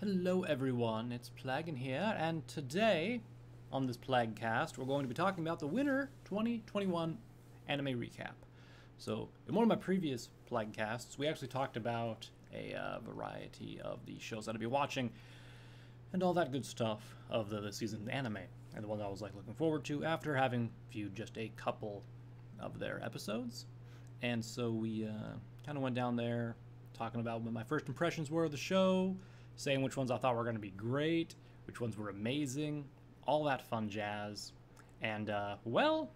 Hello everyone, it's Plagen here, and today on this Plagcast we're going to be talking about the Winter 2021 anime recap. So, in one of my previous Plagcasts, we actually talked about a uh, variety of the shows that I'd be watching and all that good stuff of the, the season anime, and the one that I was like looking forward to after having viewed just a couple of their episodes. And so we uh, kind of went down there talking about what my first impressions were of the show, saying which ones I thought were going to be great, which ones were amazing, all that fun jazz. And, uh, well,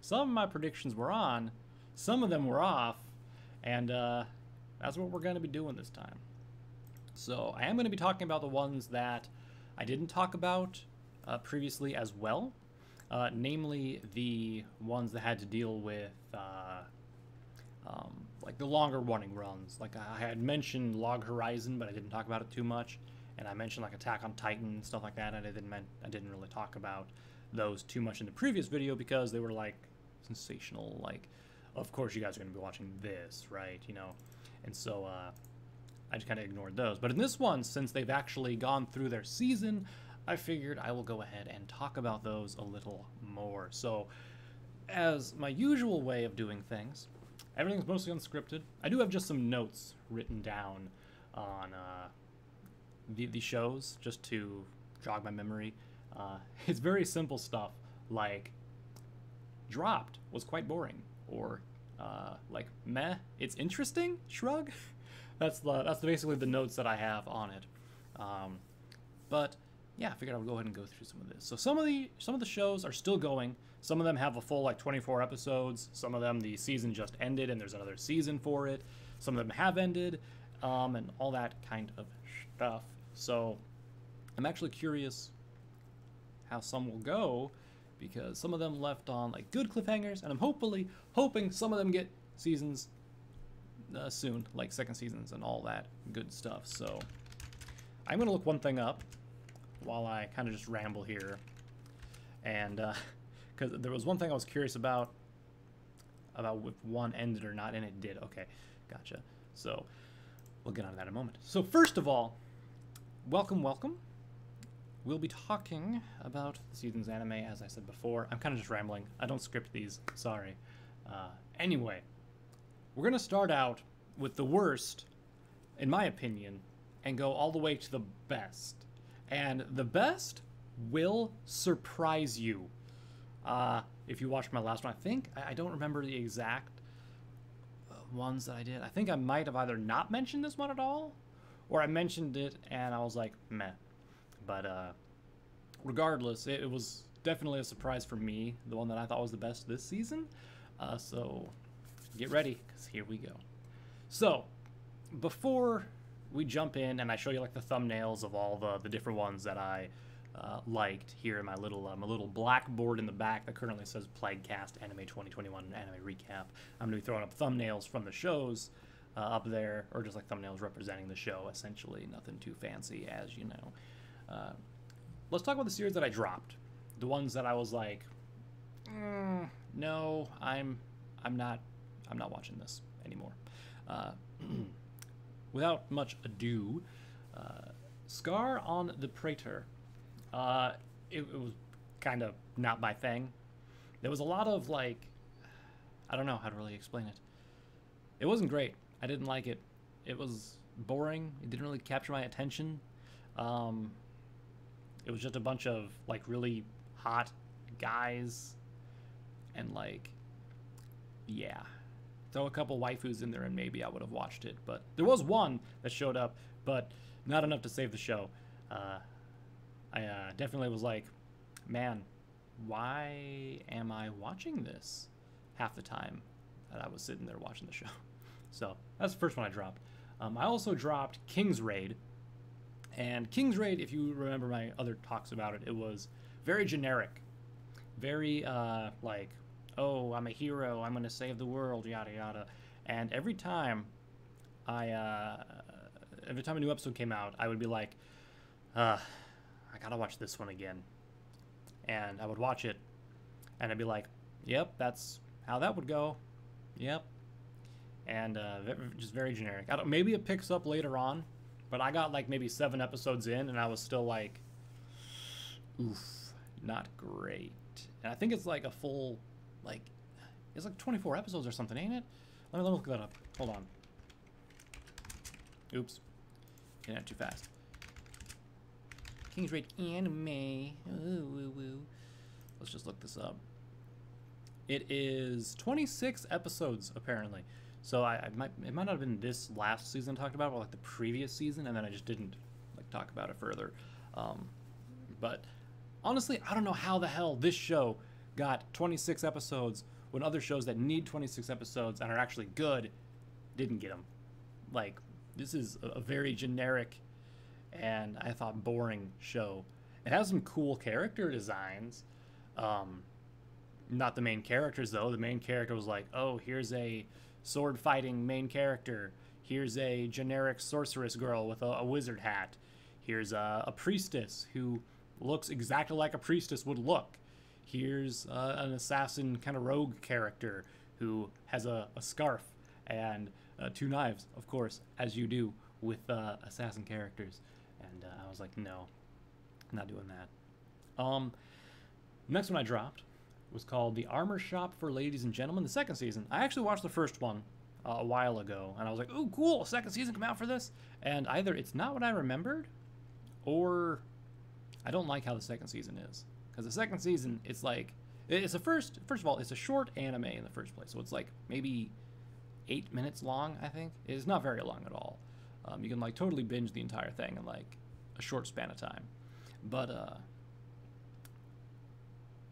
some of my predictions were on, some of them were off, and uh, that's what we're going to be doing this time. So, I am going to be talking about the ones that I didn't talk about uh, previously as well, uh, namely the ones that had to deal with. Uh, um, like the longer running runs. Like I had mentioned Log Horizon, but I didn't talk about it too much. And I mentioned like Attack on Titan and stuff like that, and I didn't men- I didn't really talk about those too much in the previous video because they were like sensational. Like, of course you guys are going to be watching this, right? You know, and so uh, I just kind of ignored those. But in this one, since they've actually gone through their season, I figured I will go ahead and talk about those a little more. So, as my usual way of doing things, Everything's mostly unscripted. I do have just some notes written down on uh, the, the shows just to jog my memory. Uh, it's very simple stuff like dropped was quite boring or uh, like meh it's interesting? Shrug? That's the that's basically the notes that I have on it. Um, but yeah I figured I would go ahead and go through some of this. So some of the some of the shows are still going some of them have a full like 24 episodes. Some of them the season just ended and there's another season for it. Some of them have ended, um, and all that kind of stuff. So I'm actually curious how some will go because some of them left on like good cliffhangers, and I'm hopefully hoping some of them get seasons uh, soon, like second seasons and all that good stuff. So I'm gonna look one thing up while I kind of just ramble here, and. Uh, because there was one thing I was curious about about if one ended or not, and it did. Okay, gotcha. So we'll get on to that in a moment. So first of all, welcome, welcome. We'll be talking about the season's anime, as I said before. I'm kind of just rambling. I don't script these. Sorry. Uh, anyway, we're gonna start out with the worst, in my opinion, and go all the way to the best. And the best will surprise you. Uh, if you watched my last one, I think I, I don't remember the exact uh, ones that I did. I think I might have either not mentioned this one at all, or I mentioned it and I was like, meh. But uh, regardless, it, it was definitely a surprise for me. The one that I thought was the best this season. Uh, so get ready, because here we go. So before we jump in and I show you like the thumbnails of all the the different ones that I uh, liked here in my little uh, my little blackboard in the back that currently says Plagcast Anime 2021 Anime Recap. I'm gonna be throwing up thumbnails from the shows uh, up there, or just like thumbnails representing the show. Essentially, nothing too fancy, as you know. Uh, let's talk about the series that I dropped, the ones that I was like, mm, no, I'm I'm not I'm not watching this anymore. Uh, without much ado, Scar on the Praeter uh, it, it was kind of not my thing. There was a lot of like, I don't know how to really explain it. It wasn't great. I didn't like it. It was boring. It didn't really capture my attention. Um, it was just a bunch of like really hot guys and like yeah throw a couple waifus in there and maybe i would have watched it but there was one that showed up but not enough to save the show uh, I uh, definitely was like, man, why am I watching this half the time that I was sitting there watching the show? So that's the first one I dropped. Um, I also dropped King's Raid. And King's Raid, if you remember my other talks about it, it was very generic. Very uh, like, oh, I'm a hero, I'm going to save the world, yada yada. And every time I, uh, every time a new episode came out, I would be like, uh, I gotta watch this one again. And I would watch it, and I'd be like, yep, that's how that would go. Yep. And uh, just very generic. I don't, maybe it picks up later on, but I got like maybe seven episodes in, and I was still like, oof, not great. And I think it's like a full, like, it's like 24 episodes or something, ain't it? Let me, let me look that up. Hold on. Oops. Getting out too fast. King's Raid anime. Ooh, woo, woo. Let's just look this up. It is 26 episodes apparently. So I, I, might it might not have been this last season I talked about, but like the previous season, and then I just didn't like talk about it further. Um, but honestly, I don't know how the hell this show got 26 episodes when other shows that need 26 episodes and are actually good didn't get them. Like this is a, a very generic and I thought boring show. It has some cool character designs. Um, not the main characters though. The main character was like, oh, here's a sword fighting main character. Here's a generic sorceress girl with a, a wizard hat. Here's a, a, priestess who looks exactly like a priestess would look. Here's uh, an assassin kind of rogue character who has a, a scarf and uh, two knives, of course, as you do with uh, assassin characters. And uh, I was like, no, not doing that. Um, next one I dropped was called The Armor Shop for Ladies and Gentlemen, the second season. I actually watched the first one uh, a while ago, and I was like, "Oh, cool! Second season come out for this." And either it's not what I remembered, or I don't like how the second season is. Because the second season, it's like it's a first. First of all, it's a short anime in the first place, so it's like maybe eight minutes long. I think it's not very long at all. Um, you can like totally binge the entire thing in like a short span of time. But uh,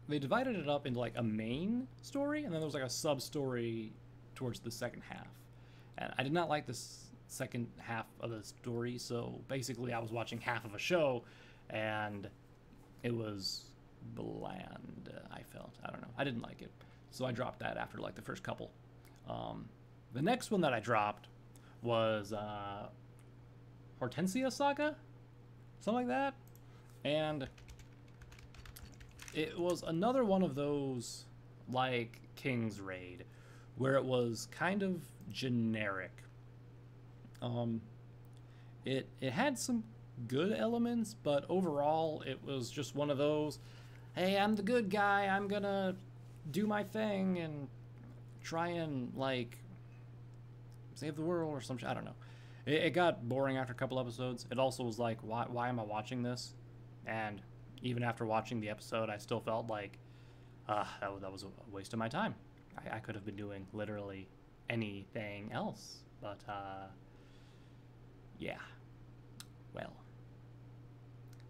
they divided it up into like a main story, and then there was like a sub story towards the second half. And I did not like this second half of the story, so basically I was watching half of a show, and it was bland. I felt I don't know. I didn't like it, so I dropped that after like the first couple. Um, the next one that I dropped was uh, Hortensia Saga, something like that, and it was another one of those like King's Raid where it was kind of generic. Um it it had some good elements, but overall it was just one of those hey, I'm the good guy. I'm to do my thing and try and like save the world or some I don't know. It, it got boring after a couple episodes. It also was like why why am I watching this? And even after watching the episode, I still felt like uh, that, that was a waste of my time. I, I could have been doing literally anything else. But, uh, yeah. Well,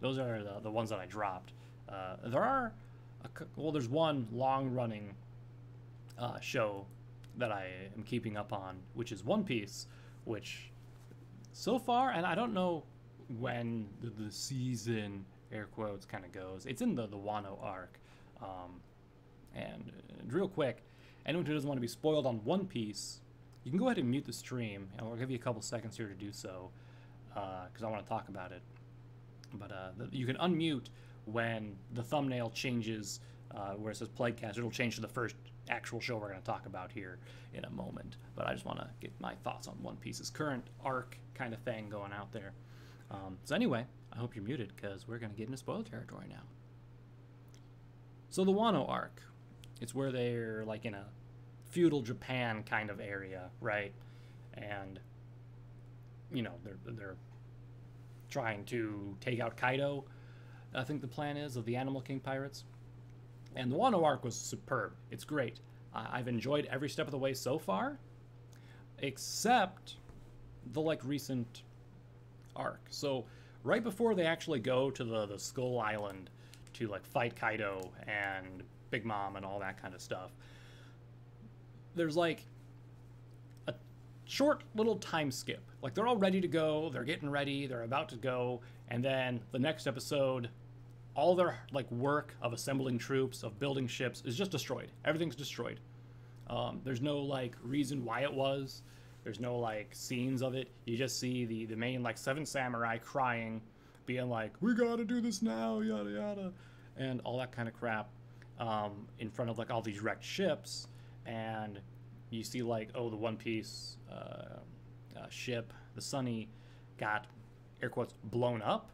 those are the, the ones that I dropped. Uh, there are, a, well, there's one long running uh, show that I am keeping up on, which is One Piece, which so far, and I don't know when the, the season air quotes kind of goes. It's in the the Wano arc, um, and uh, real quick, anyone who doesn't want to be spoiled on One Piece, you can go ahead and mute the stream, and I'll give you a couple seconds here to do so, because uh, I want to talk about it. But uh, the, you can unmute when the thumbnail changes, uh, where it says Plaguecast. It'll change to the first actual show we're going to talk about here in a moment. But I just want to get my thoughts on One Piece's current arc kind of thing going out there. Um, so anyway, I hope you're muted because we're going to get into spoiler territory now. So the Wano arc, it's where they're like in a feudal Japan kind of area, right? And you know they're they're trying to take out Kaido. I think the plan is of the Animal King pirates. And the Wano arc was superb. It's great. I've enjoyed every step of the way so far, except the like recent arc. So right before they actually go to the, the Skull Island to like fight Kaido and Big Mom and all that kind of stuff, there's like a short little time skip. Like they're all ready to go, they're getting ready, they're about to go, and then the next episode, all their like work of assembling troops, of building ships is just destroyed. Everything's destroyed. Um, there's no like reason why it was. There's no like scenes of it. You just see the the main like seven samurai crying, being like, "We gotta do this now," yada yada, and all that kind of crap, um, in front of like all these wrecked ships, and you see like, oh, the One Piece uh, uh, ship, the Sunny, got air quotes blown up.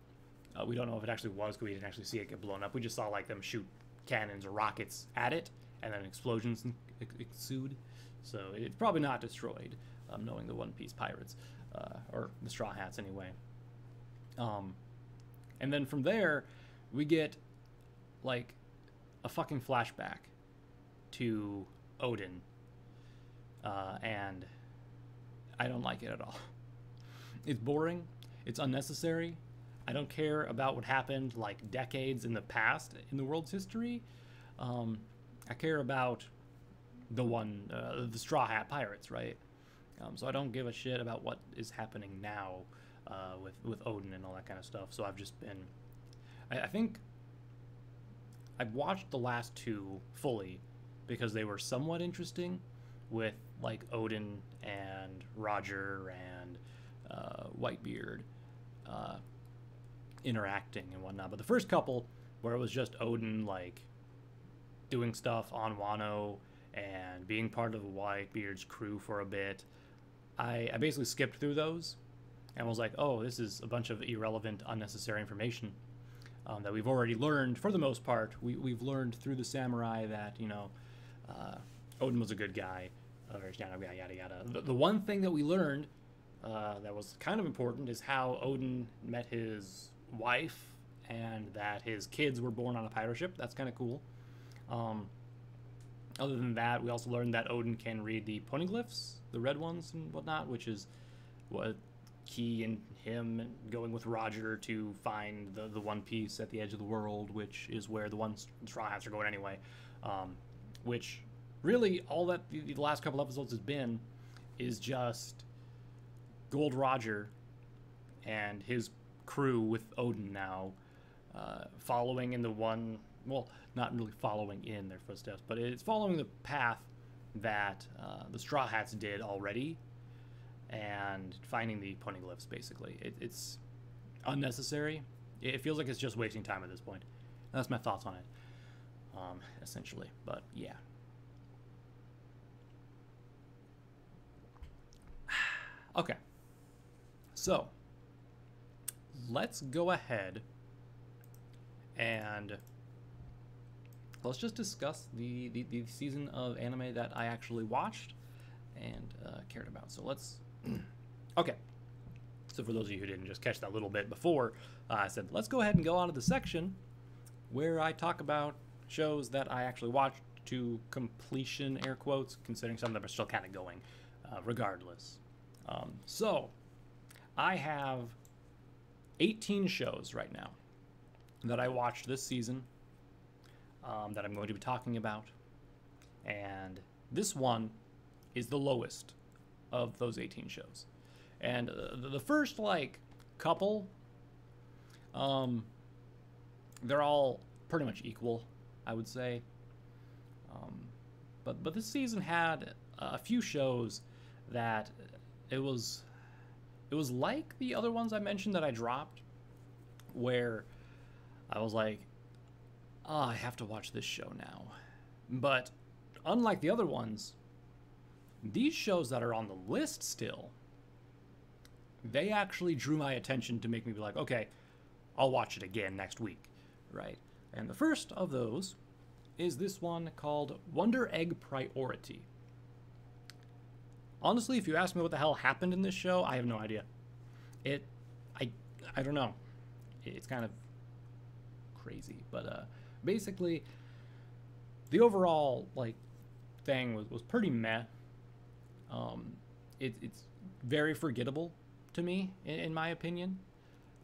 Uh, we don't know if it actually was because we didn't actually see it get blown up. We just saw like them shoot cannons or rockets at it, and then explosions ensued. So it's probably not destroyed, um, knowing the One Piece pirates uh, or the Straw Hats anyway. Um, and then from there, we get like a fucking flashback to Oden, uh, and I don't like it at all. It's boring. It's unnecessary. I don't care about what happened like decades in the past in the world's history. Um, I care about the one, uh, the Straw Hat Pirates, right? Um, so I don't give a shit about what is happening now uh, with with Oden and all that kind of stuff. So I've just been, I, I think, I've watched the last two fully because they were somewhat interesting, with like Oden and Roger and uh, Whitebeard uh, interacting and whatnot. But the first couple, where it was just Oden like doing stuff on Wano and being part of Whitebeard's crew for a bit, I, I basically skipped through those and was like, oh, this is a bunch of irrelevant, unnecessary information um, that we've already learned for the most part. We, we've learned through the samurai that, you know, uh, Oden was a good guy, yada, yada, yada. The, the one thing that we learned uh, that was kind of important is how Oden met his wife and that his kids were born on a pirate ship. That's kind of cool. Um, other than that, we also learned that Oden can read the poneglyphs, the red ones and whatnot, which is what key in him going with Roger to find the, the One Piece at the edge of the world, which is where the one Straw Hats are going anyway. Um, which really all that the, the last couple episodes has been is just Gold Roger and his crew with Oden now uh, following in the one, well, not really following in their footsteps, but it's following the path that uh, the Straw Hats did already and finding the poneglyphs, basically. It, it's unnecessary. It feels like it's just wasting time at this point. That's my thoughts on it, um, essentially. But yeah. okay. So, let's go ahead and let's just discuss the, the, the, season of anime that I actually watched and uh, cared about. So let's. okay. So for those of you who didn't just catch that little bit before, uh, I said let's go ahead and go on to the section where I talk about shows that I actually watched to completion, air quotes, considering some of them are still kind of going, uh, regardless. Um, so I have 18 shows right now that I watched this season um, that I'm going to be talking about. And this one is the lowest of those 18 shows. And uh, the first, like, couple, um, they're all pretty much equal, I would say. Um, but but this season had a few shows that it was it was like the other ones I mentioned that I dropped, where I was like, oh, I have to watch this show now. But unlike the other ones, these shows that are on the list still, they actually drew my attention to make me be like, okay, I'll watch it again next week, right? And the first of those is this one called Wonder Egg Priority. Honestly, if you ask me what the hell happened in this show, I have no idea. It, I, I don't know. It's kind of crazy, but uh, basically, the overall like thing was was pretty meh. Um, it, it's very forgettable to me, in, in my opinion.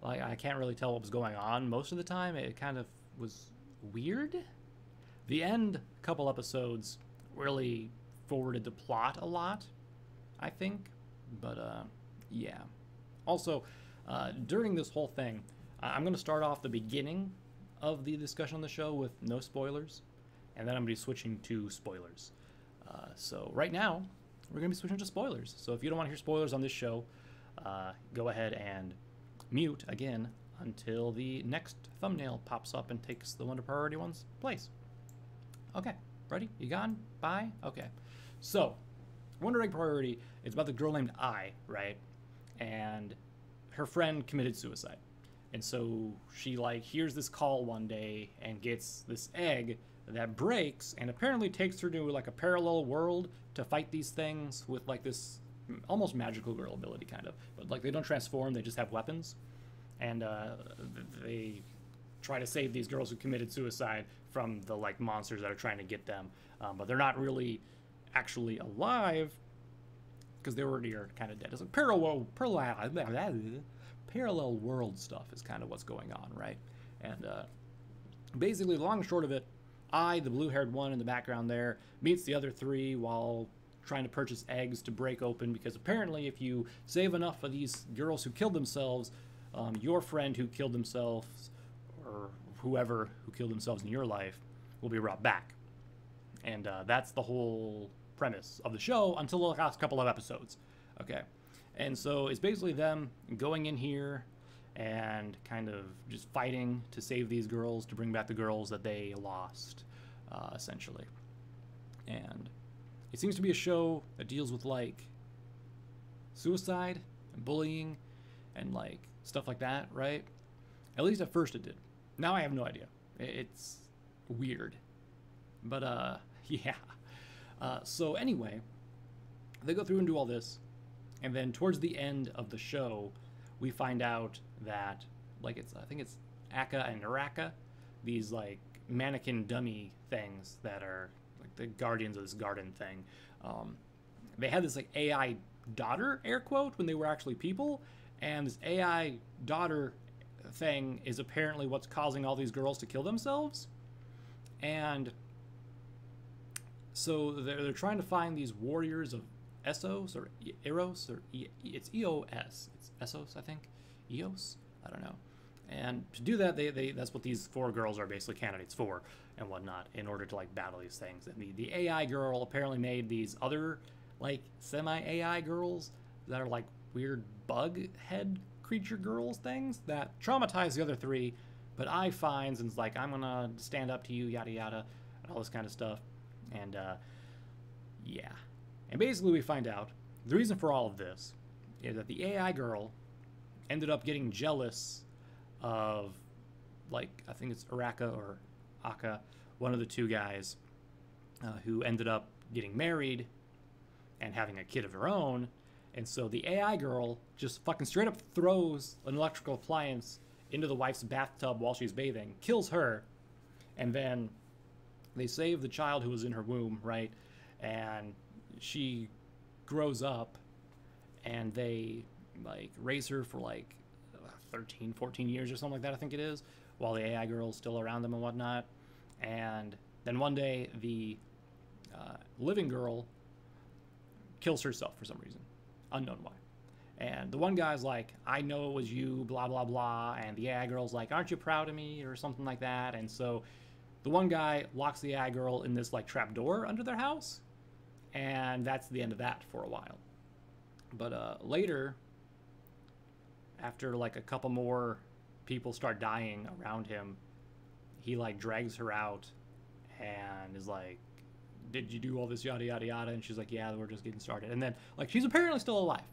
Like I can't really tell what was going on most of the time. It kind of was weird. The end couple episodes really forwarded the plot a lot I think. But uh, yeah. Also, uh, during this whole thing, I'm going to start off the beginning of the discussion on the show with no spoilers, and then I'm going to be switching to spoilers. Uh, so right now, we're going to be switching to spoilers. So if you don't want to hear spoilers on this show, uh, go ahead and mute again until the next thumbnail pops up and takes the Wonder Priority one's place. Okay, ready? You gone? Bye? Okay. So, Wonder Egg Priority is about the girl named Ai, right? And her friend committed suicide. And so she like hears this call one day and gets this egg that breaks and apparently takes her to like a parallel world to fight these things with like this almost magical girl ability kind of. But like they don't transform, they just have weapons. And uh, they try to save these girls who committed suicide from the like monsters that are trying to get them. Um, but they're not really actually alive because they already are kind of dead. It's like parallel, parallel, parallel world stuff is kind of what's going on, right? And uh, basically, long and short of it, Ai, the blue-haired one in the background there, meets the other three while trying to purchase eggs to break open because apparently, if you save enough of these girls who killed themselves, um, your friend who killed themselves or whoever who killed themselves in your life will be brought back. And uh, that's the whole premise of the show until the last couple of episodes. Okay. And so it's basically them going in here and kind of just fighting to save these girls, to bring back the girls that they lost, uh, essentially. And it seems to be a show that deals with like suicide and bullying and like stuff like that, right? At least at first it did. Now I have no idea. It's weird. But uh yeah. Uh, so anyway, they go through and do all this, and then towards the end of the show, we find out that like it's I think it's Aka and Araka, these like mannequin dummy things that are like the guardians of this garden thing. Um, they had this like AI daughter air quote when they were actually people, and this AI daughter thing is apparently what's causing all these girls to kill themselves, and so they're, they're trying to find these warriors of Essos or Eros or e- it's EOS. It's Essos, I think. EOS? I don't know. And to do that, they, they that's what these four girls are basically candidates for and whatnot in order to like battle these things. And the, the AI girl apparently made these other like semi AI girls that are like weird bug head creature girls things that traumatize the other three. But Ai finds and's like, I'm gonna stand up to you, yada yada, and all this kind of stuff. And uh, yeah. And basically, we find out the reason for all of this is that the AI girl ended up getting jealous of, like, I think it's Araka or Aka, one of the two guys uh, who ended up getting married and having a kid of her own. And so the AI girl just fucking straight up throws an electrical appliance into the wife's bathtub while she's bathing, kills her, and then they save the child who was in her womb, right? And she grows up and they like raise her for like 13, 14 years or something like that, I think it is, while the AI girl's still around them and whatnot. And then one day the uh, living girl kills herself for some reason, unknown why. And the one guy's like, I know it was you, blah, blah, blah. And the AI girl's like, Aren't you proud of me? or something like that. And so the one guy locks the AI girl in this like trap door under their house, and that's the end of that for a while. But uh, later, after like a couple more people start dying around him, he like drags her out and is like, "Did you do all this yada yada yada?" And she's like, "Yeah, we're just getting started." And then like she's apparently still alive.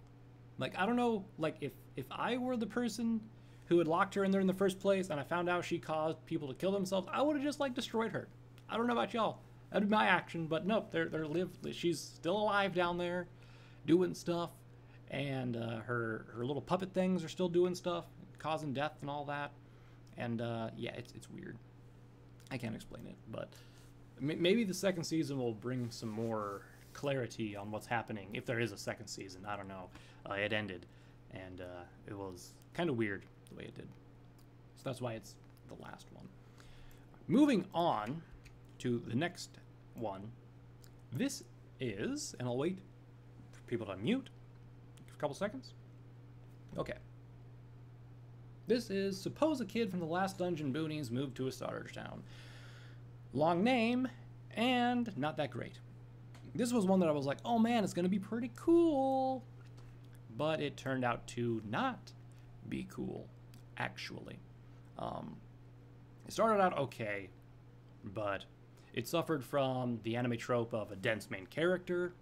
Like I don't know, like if if I were the person who had locked her in there in the first place, and I found out she caused people to kill themselves, I would have just like destroyed her. I don't know about y'all. That'd be my action, but nope, they're they're live. She's still alive down there, doing stuff, and uh, her her little puppet things are still doing stuff, causing death and all that. And uh, yeah, it's it's weird. I can't explain it, but maybe the second season will bring some more clarity on what's happening if there is a second season. I don't know. Uh, it ended, and uh, it was kind of weird the way it did. So that's why it's the last one. Moving on to the next one. This is, and I'll wait for people to unmute for a couple seconds. Okay. This is suppose a kid from the last dungeon boonies moved to a starter town. Long name and not that great. This was one that I was like, oh man, it's gonna be pretty cool. But it turned out to not be cool actually. Um, it started out okay, but it suffered from the anime trope of a dense main character,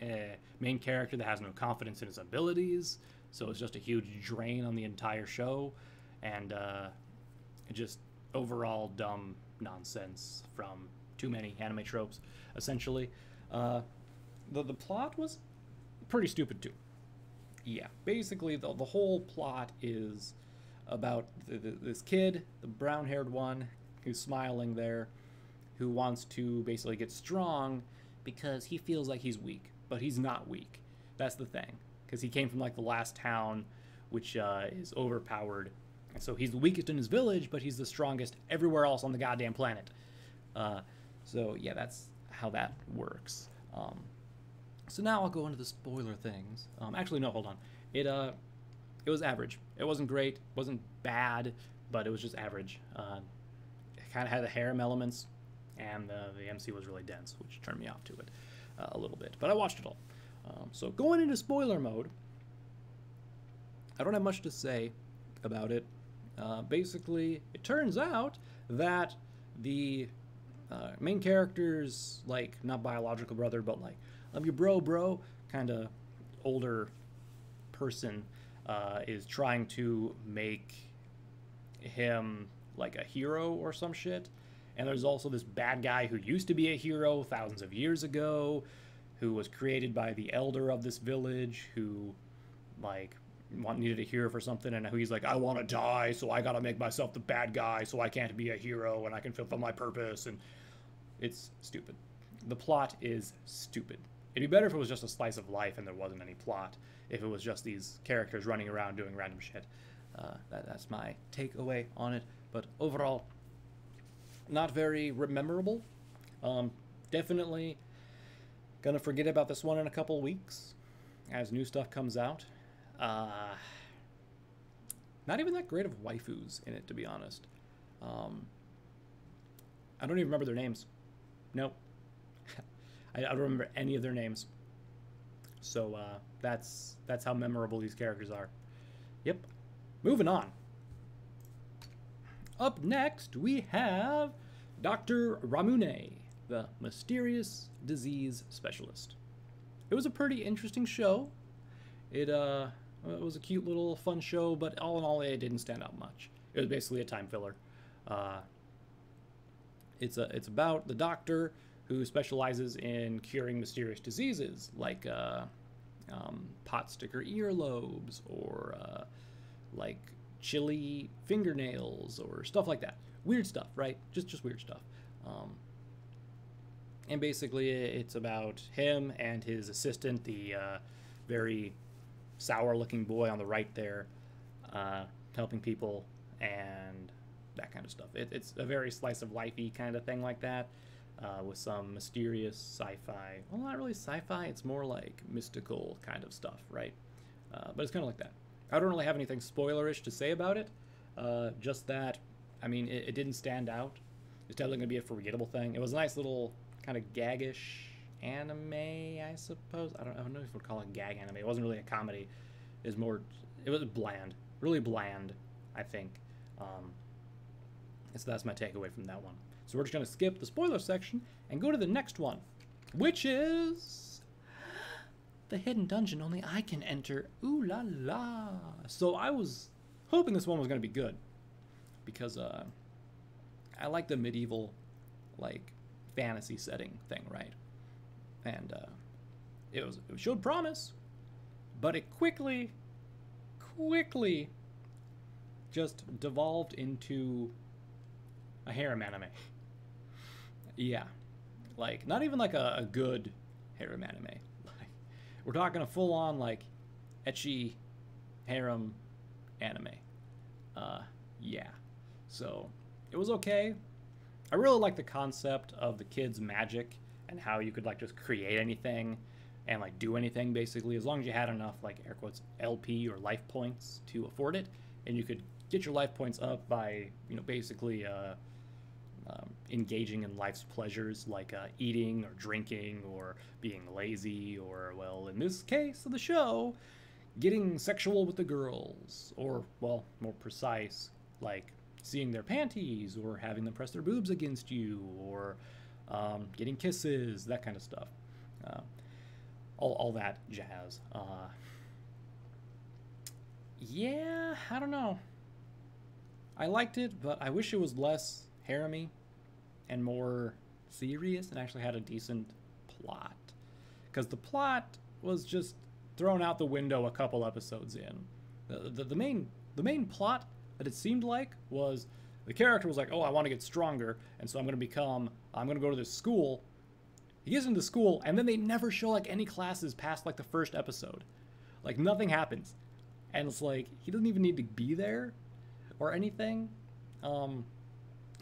a main character that has no confidence in his abilities, so it's just a huge drain on the entire show, and uh, just overall dumb nonsense from too many anime tropes, essentially. Uh, the the plot was pretty stupid too. Yeah, basically the the whole plot is about this kid, the brown haired one, who's smiling there, who wants to basically get strong because he feels like he's weak, but he's not weak. That's the thing, because he came from like the last town, which uh, is overpowered, and so he's the weakest in his village, but he's the strongest everywhere else on the goddamn planet. Uh, so yeah, that's how that works. Um, so now I'll go into the spoiler things. Um, actually, no, hold on. It uh, it was average. It wasn't great. wasn't bad, but it was just average. Uh, it kind of had the harem elements, and the, the MC was really dense, which turned me off to it uh, a little bit. But I watched it all. Um, so going into spoiler mode, I don't have much to say about it. Uh, basically, it turns out that the uh, main character's like not biological brother, but like love you, bro, bro, kind of older person uh, is trying to make him like a hero or some shit. And there's also this bad guy who used to be a hero thousands of years ago, who was created by the elder of this village, who like want, needed a hero for something, and he's like, I want to die, so I gotta make myself the bad guy, so I can't be a hero, and I can fulfill my purpose. And it's stupid. The plot is stupid. It'd be better if it was just a slice of life and there wasn't any plot. If it was just these characters running around doing random shit. Uh, that, that's my takeaway on it. But overall, not very memorable. Um, definitely gonna forget about this one in a couple weeks as new stuff comes out. Uh, not even that great of waifus in it, to be honest. Um, I don't even remember their names. Nope. I, I don't remember any of their names. So uh, that's that's how memorable these characters are. Yep. Moving on. Up next, we have Dr. Ramune, the mysterious disease specialist. It was a pretty interesting show. It uh, it was a cute little fun show, but all in all, it didn't stand out much. It was basically a time filler. Uh, it's a it's about the doctor who specializes in curing mysterious diseases like uh, um, pot sticker earlobes or uh, like chili fingernails or stuff like that. Weird stuff, right? Just just weird stuff. Um, and basically, it's about him and his assistant, the uh, very sour-looking boy on the right there, uh, helping people and that kind of stuff. It, it's a very slice of lifey kind of thing like that uh, with some mysterious sci-fi. Well, not really sci-fi. It's more like mystical kind of stuff, right? Uh, but it's kind of like that. I don't really have anything spoilerish to say about it. Uh, just that, I mean, it, it, didn't stand out. It's definitely going to be a forgettable thing. It was a nice little kind of gaggish anime, I suppose. I don't, I don't know if we'd call it gag anime. It wasn't really a comedy. It was more, it was bland, really bland, I think. Um, so that's my takeaway from that one. So we're just going to skip the spoiler section and go to the next one, which is the hidden dungeon only I can enter. Ooh la la. So I was hoping this one was going to be good because uh, I like the medieval, like, fantasy setting thing, right? And uh, it was it showed promise, but it quickly, quickly just devolved into a harem anime. Yeah. Like, not even like a, a good harem anime. Like, we're talking a full on, like, ecchi harem anime. Uh, yeah. So, it was okay. I really like the concept of the kids' magic and how you could, like, just create anything and, like, do anything, basically, as long as you had enough, like, air quotes, LP or life points to afford it. And you could get your life points up by, you know, basically, uh, um, engaging in life's pleasures like uh, eating or drinking or being lazy or, well, in this case of the show, getting sexual with the girls or, well, more precise, like seeing their panties or having them press their boobs against you or um, getting kisses, that kind of stuff. Uh, all, all that jazz. Uh, yeah, I don't know. I liked it, but I wish it was less haremy and more serious and actually had a decent plot. Because the plot was just thrown out the window a couple episodes in. The, the, the, main the main plot that it seemed like was the character was like, oh, I want to get stronger, and so I'm going to become, I'm going to go to this school. He gets into school, and then they never show like any classes past like the first episode. Like nothing happens. And it's like, he doesn't even need to be there or anything. Um,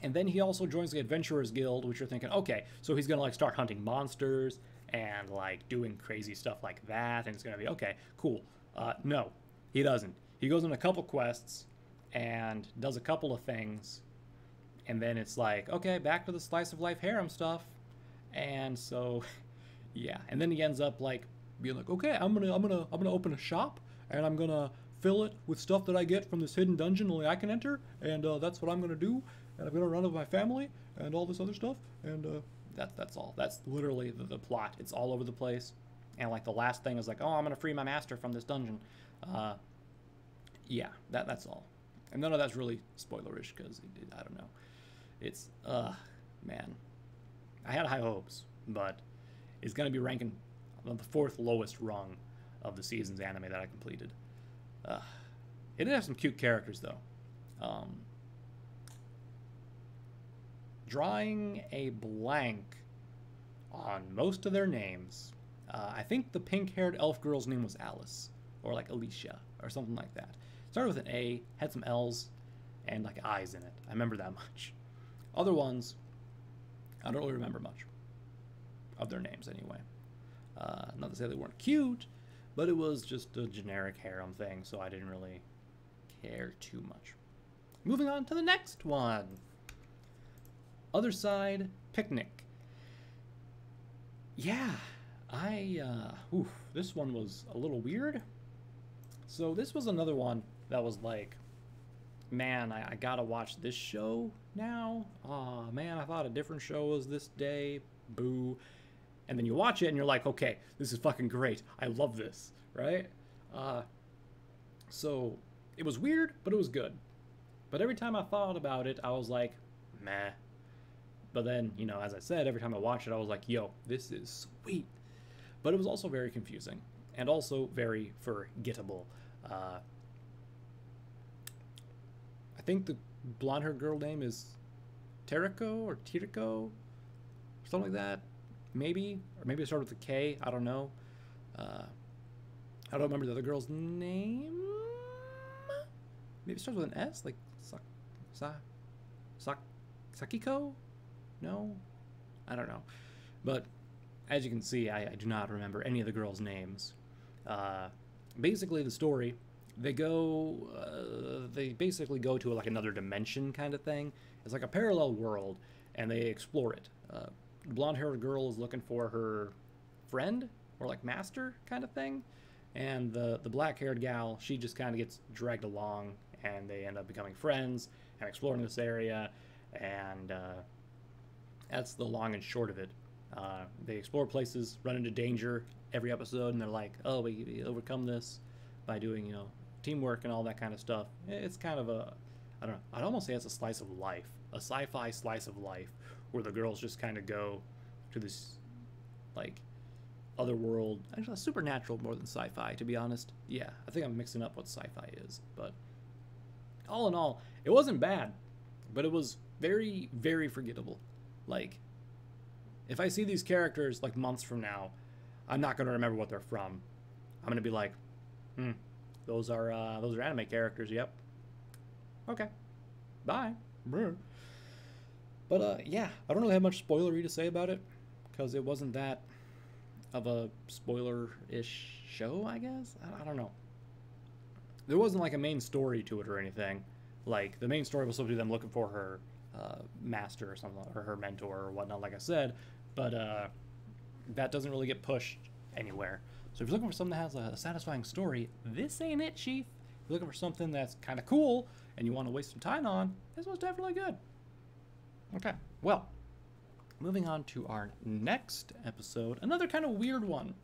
and then he also joins the Adventurers Guild, which you're thinking, okay, so he's gonna like start hunting monsters and like doing crazy stuff like that, and it's gonna be okay, cool. Uh, no, he doesn't. He goes on a couple quests and does a couple of things, and then it's like, okay, back to the slice of life harem stuff, and so, yeah, and then he ends up like being like, okay, I'm gonna, I'm gonna, I'm gonna open a shop, and I'm gonna fill it with stuff that I get from this hidden dungeon only I can enter, and uh, that's what I'm gonna do, and I'm gonna run with my family and all this other stuff, and uh, that that's all. That's literally the, the, plot. It's all over the place, and like the last thing is like, oh, I'm gonna free my master from this dungeon. Uh, yeah, that that's all, and none of that's really spoilerish because I don't know. It's uh, man, I had high hopes, but it's gonna be ranking on the fourth lowest rung of the season's anime that I completed. Uh, it did have some cute characters though. Um, drawing a blank on most of their names. Uh, I think the pink-haired elf girl's name was Alice, or like Alicia, or something like that. Started with an A, had some L's, and like I's in it. I remember that much. Other ones, I don't really remember much of their names anyway. Uh, not to say they weren't cute, but it was just a generic harem thing, so I didn't really care too much. Moving on to the next one. Other Side Picnic. Yeah, I, uh, oof, this one was a little weird. So this was another one that was like, man, I, I gotta watch this show now. Oh, man, I thought a different show was this day. Boo and then you watch it and you're like, okay, this is fucking great. I love this, right? Uh, so it was weird, but it was good. But every time I thought about it, I was like, meh. But then, you know, as I said, every time I watched it, I was like, yo, this is sweet. But it was also very confusing and also very forgettable. Uh, I think the blonde haired girl name is Teriko or Tiriko, something like that maybe, or maybe it started with a K. I don't know. Uh, I don't remember the other girl's name. Maybe it starts with an S, like Sak, Sa, Sak, Sakiko. No, I don't know. But as you can see, I, I do not remember any of the girls' names. Uh, basically, the story they go uh, they basically go to like another dimension kind of thing it's like a parallel world and they explore it uh, the blonde haired girl is looking for her friend or like master kind of thing. And the, the black haired gal, she just kind of gets dragged along and they end up becoming friends and exploring this area. And uh, that's the long and short of it. Uh, they explore places, run into danger every episode, and they're like, oh, we, we overcome this by doing, you know, teamwork and all that kind of stuff. It's kind of a, I don't know, I'd almost say it's a slice of life, a sci fi slice of life where the girls just kind of go to this like other world actually supernatural more than sci-fi to be honest yeah i think i'm mixing up what sci-fi is but all in all it wasn't bad but it was very very forgettable like if i see these characters like months from now i'm not going to remember what they're from i'm going to be like hmm those are uh, those are anime characters yep okay bye but uh, yeah, I don't really have much spoilery to say about it because it wasn't that of a spoiler-ish show, I guess. I, I, don't know. There wasn't like a main story to it or anything. Like the main story was supposed to be them looking for her uh, master or something, or her mentor or whatnot. Like I said, but uh, that doesn't really get pushed anywhere. So if you're looking for something that has a satisfying story, this ain't it, Chief. If you're looking for something that's kind of cool and you want to waste some time on, this one's definitely good. Okay, well, moving on to our next episode, another kind of weird one.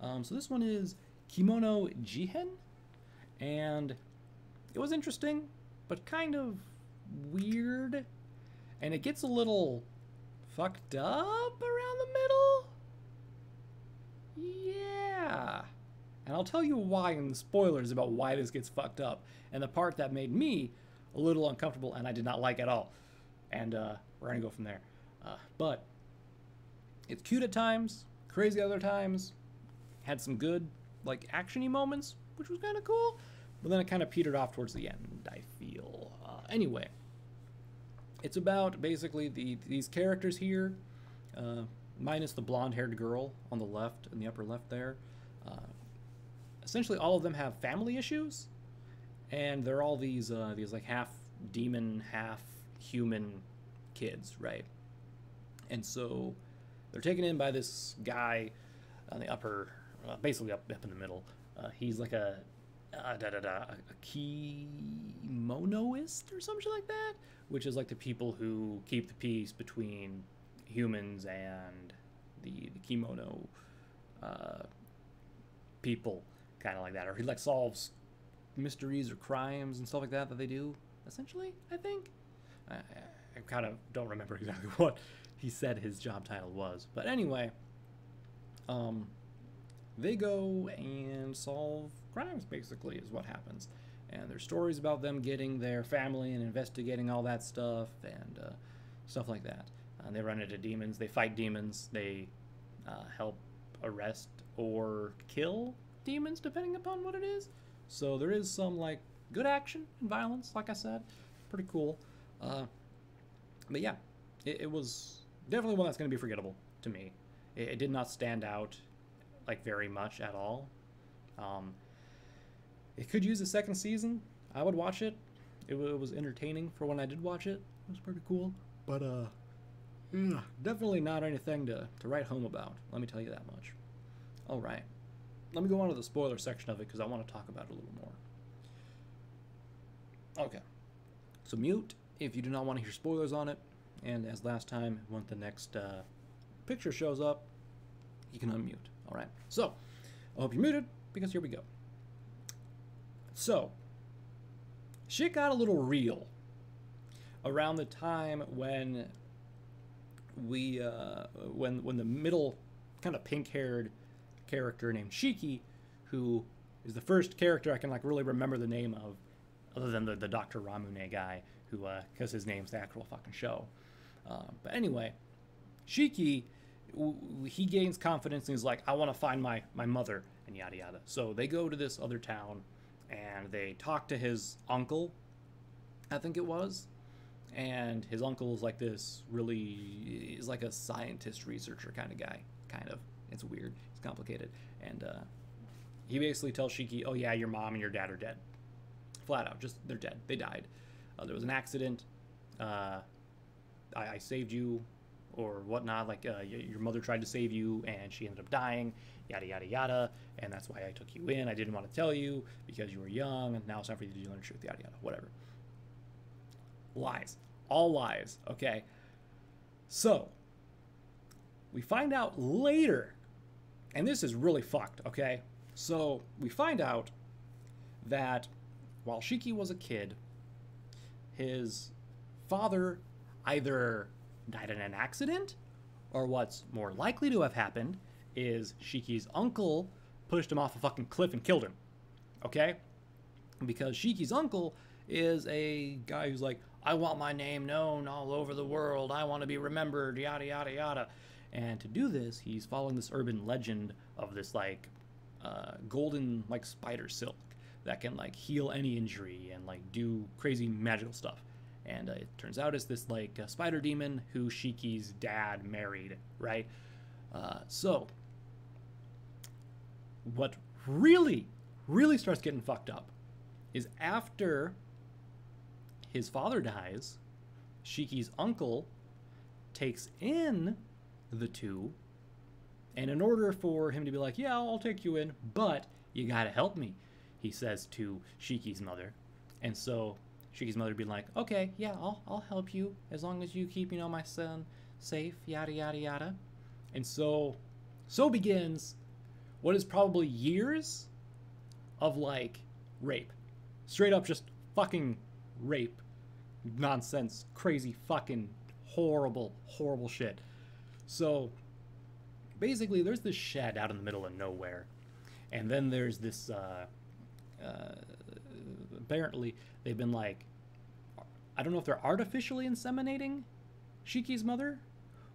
Um, so this one is Kemono Jihen, and it was interesting, but kind of weird, and it gets a little fucked up around the middle. Yeah. And I'll tell you why in the spoilers about why this gets fucked up, and the part that made me a little uncomfortable and I did not like at all. And uh, we're gonna go from there. Uh, but it's cute at times, crazy other times. Had some good like actiony moments, which was kind of cool. But then it kind of petered off towards the end. I feel. Uh, anyway, it's about basically the these characters here, uh, minus the blonde-haired girl on the left in the upper left there. Uh, essentially, all of them have family issues, and they're all these uh, these like half demon, half human kids, right? And so they're taken in by this guy on the upper, uh, basically up, up in the middle. Uh, he's like a, uh, da, da, da, a kemonoist or something like that, which is like the people who keep the peace between humans and the, the kemono uh, people, kind of like that. Or he like solves mysteries or crimes and stuff like that that they do, essentially, I think. I, I kind of don't remember exactly what he said his job title was. But anyway, um, they go and solve crimes, basically, is what happens. And there's stories about them getting their family and investigating all that stuff and uh, stuff like that. Uh, they run into demons, they fight demons, they uh, help arrest or kill demons, depending upon what it is. So there is some like good action and violence, like I said. Pretty cool. Uh, but yeah, it, it was definitely one that's going to be forgettable to me. It, it, did not stand out like very much at all. Um, it could use a second season. I would watch it. It, it, was entertaining for when I did watch it. It was pretty cool. But uh, definitely not anything to, to write home about. Let me tell you that much. All right. Let me go on to the spoiler section of it because I want to talk about it a little more. Okay. So mute if you do not want to hear spoilers on it. And as last time, when the next uh, picture shows up, you can unmute. All right. So, I hope you're muted because here we go. So, shit got a little real around the time when we, uh, when when the middle kind of pink-haired character named Shiki, who is the first character I can like really remember the name of, other than the, the Dr. Ramune guy, who because uh, his name's the actual fucking show. Uh, but anyway, Shiki, he gains confidence and he's like, I want to find my, my mother, and yada yada. So they go to this other town and they talk to his uncle, I think it was. And his uncle is like this really, is like a scientist researcher kind of guy. Kind of. It's weird. It's complicated. And uh, he basically tells Shiki, oh yeah, your mom and your dad are dead. Flat out. Just, they're dead. They died. Uh, there was an accident. Uh, I, I saved you or whatnot. Like uh, your mother tried to save you and she ended up dying, yada yada yada. And that's why I took you in. I didn't want to tell you because you were young, and now it's time for you to learn the truth, yada yada, whatever. Lies, all lies. Okay. So we find out later, and this is really fucked. Okay. So we find out that while Shiki was a kid, his father either died in an accident, or what's more likely to have happened is Shiki's uncle pushed him off a fucking cliff and killed him. Okay? Because Shiki's uncle is a guy who's like, I want my name known all over the world. I want to be remembered, yada, yada, yada. And to do this, he's following this urban legend of this, like, uh, golden, like, spider silk that can, like, heal any injury and, like, do crazy magical stuff. And uh, it turns out it's this like uh, spider demon who Shiki's dad married, right? Uh, so, what really, really starts getting fucked up is after his father dies, Shiki's uncle takes in the two. And in order for him to be like, yeah, I'll take you in, but you gotta help me, he says to Shiki's mother. And so Shiki's mother being like, okay, yeah, I'll, I'll help you as long as you keep, you know, my son safe, yada, yada, yada. And so, so begins what is probably years of like rape. Straight up just fucking rape. Nonsense. Crazy fucking horrible, horrible shit. So basically, there's this shed out in the middle of nowhere. And then there's this, uh, uh, apparently, they've been like, I don't know if they're artificially inseminating Shiki's mother,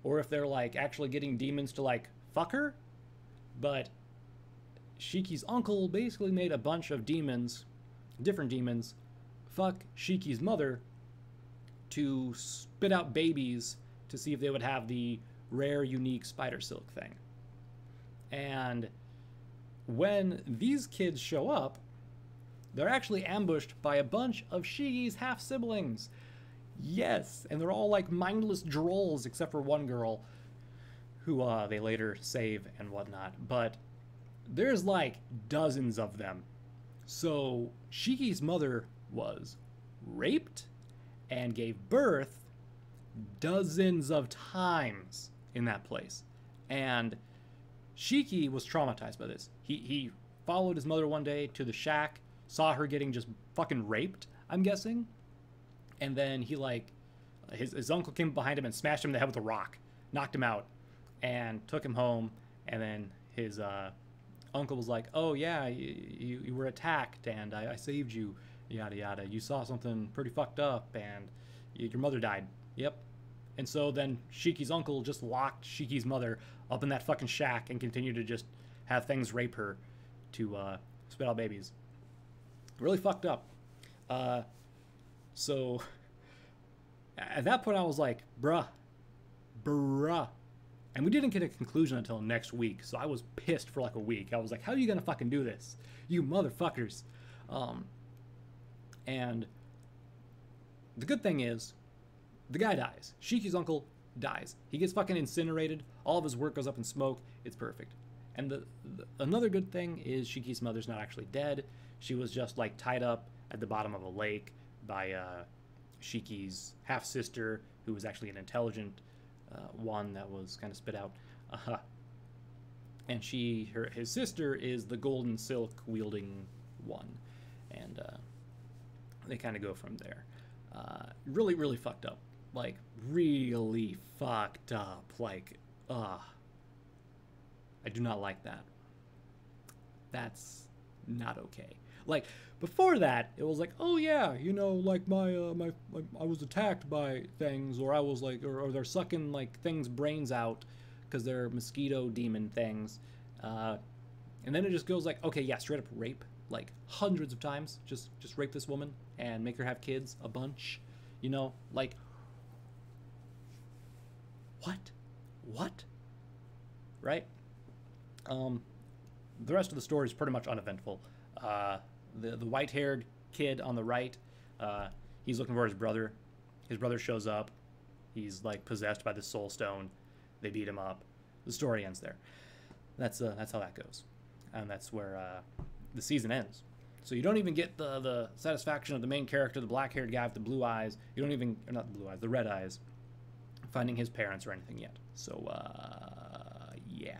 or if they're like actually getting demons to like fuck her. But Shiki's uncle basically made a bunch of demons, different demons, fuck Shiki's mother to spit out babies to see if they would have the rare, unique spider silk thing. And when these kids show up, they're actually ambushed by a bunch of Shiki's half siblings. Yes, and they're all like mindless drolls except for one girl who uh, they later save and whatnot. But there's like dozens of them. So Shiki's mother was raped and gave birth dozens of times in that place. And Shiki was traumatized by this. He he followed his mother one day to the shack, saw her getting just fucking raped, I'm guessing. And then he like his, his uncle came behind him and smashed him in the head with a rock, knocked him out, and took him home. And then his uh, uncle was like, "Oh yeah, you, you, you were attacked, and I, I, saved you, yada yada. You saw something pretty fucked up, and you, your mother died. Yep." And so then Shiki's uncle just locked Shiki's mother up in that fucking shack and continued to just have things rape her to uh, spit out babies. Really fucked up. Uh, so at that point, I was like, bruh, bruh. And we didn't get a conclusion until next week, so I was pissed for like a week. I was like, how are you gonna fucking do this? You motherfuckers. Um, and the good thing is, the guy dies. Shiki's uncle dies. He gets fucking incinerated. All of his work goes up in smoke. It's perfect. And the, the, another good thing is Shiki's mother's not actually dead. She was just like tied up at the bottom of a lake by uh, Shiki's half sister, who was actually an intelligent uh, one that was kind of spit out. Uh-huh. And she, her, his sister, is the golden silk wielding one, and uh, they kind of go from there. Uh, really, really fucked up. Like really fucked up. Like, ah, I do not like that. That's not okay. Like before that, it was like, oh yeah, you know, like my uh, my, my I was attacked by things, or I was like, or, or they're sucking like things brains out because they're mosquito demon things, uh, and then it just goes like, okay, yeah, straight up rape, like hundreds of times, just just rape this woman and make her have kids a bunch, you know, like what, what, right? Um, the rest of the story is pretty much uneventful. Uh, the the white haired kid on the right, uh, he's looking for his brother. His brother shows up. He's like possessed by the soul stone. They beat him up. The story ends there. That's uh, that's how that goes, and that's where uh, the season ends. So you don't even get the the satisfaction of the main character, the black haired guy with the blue eyes. You don't even, or not the blue eyes, the red eyes, finding his parents or anything yet. So uh, yeah.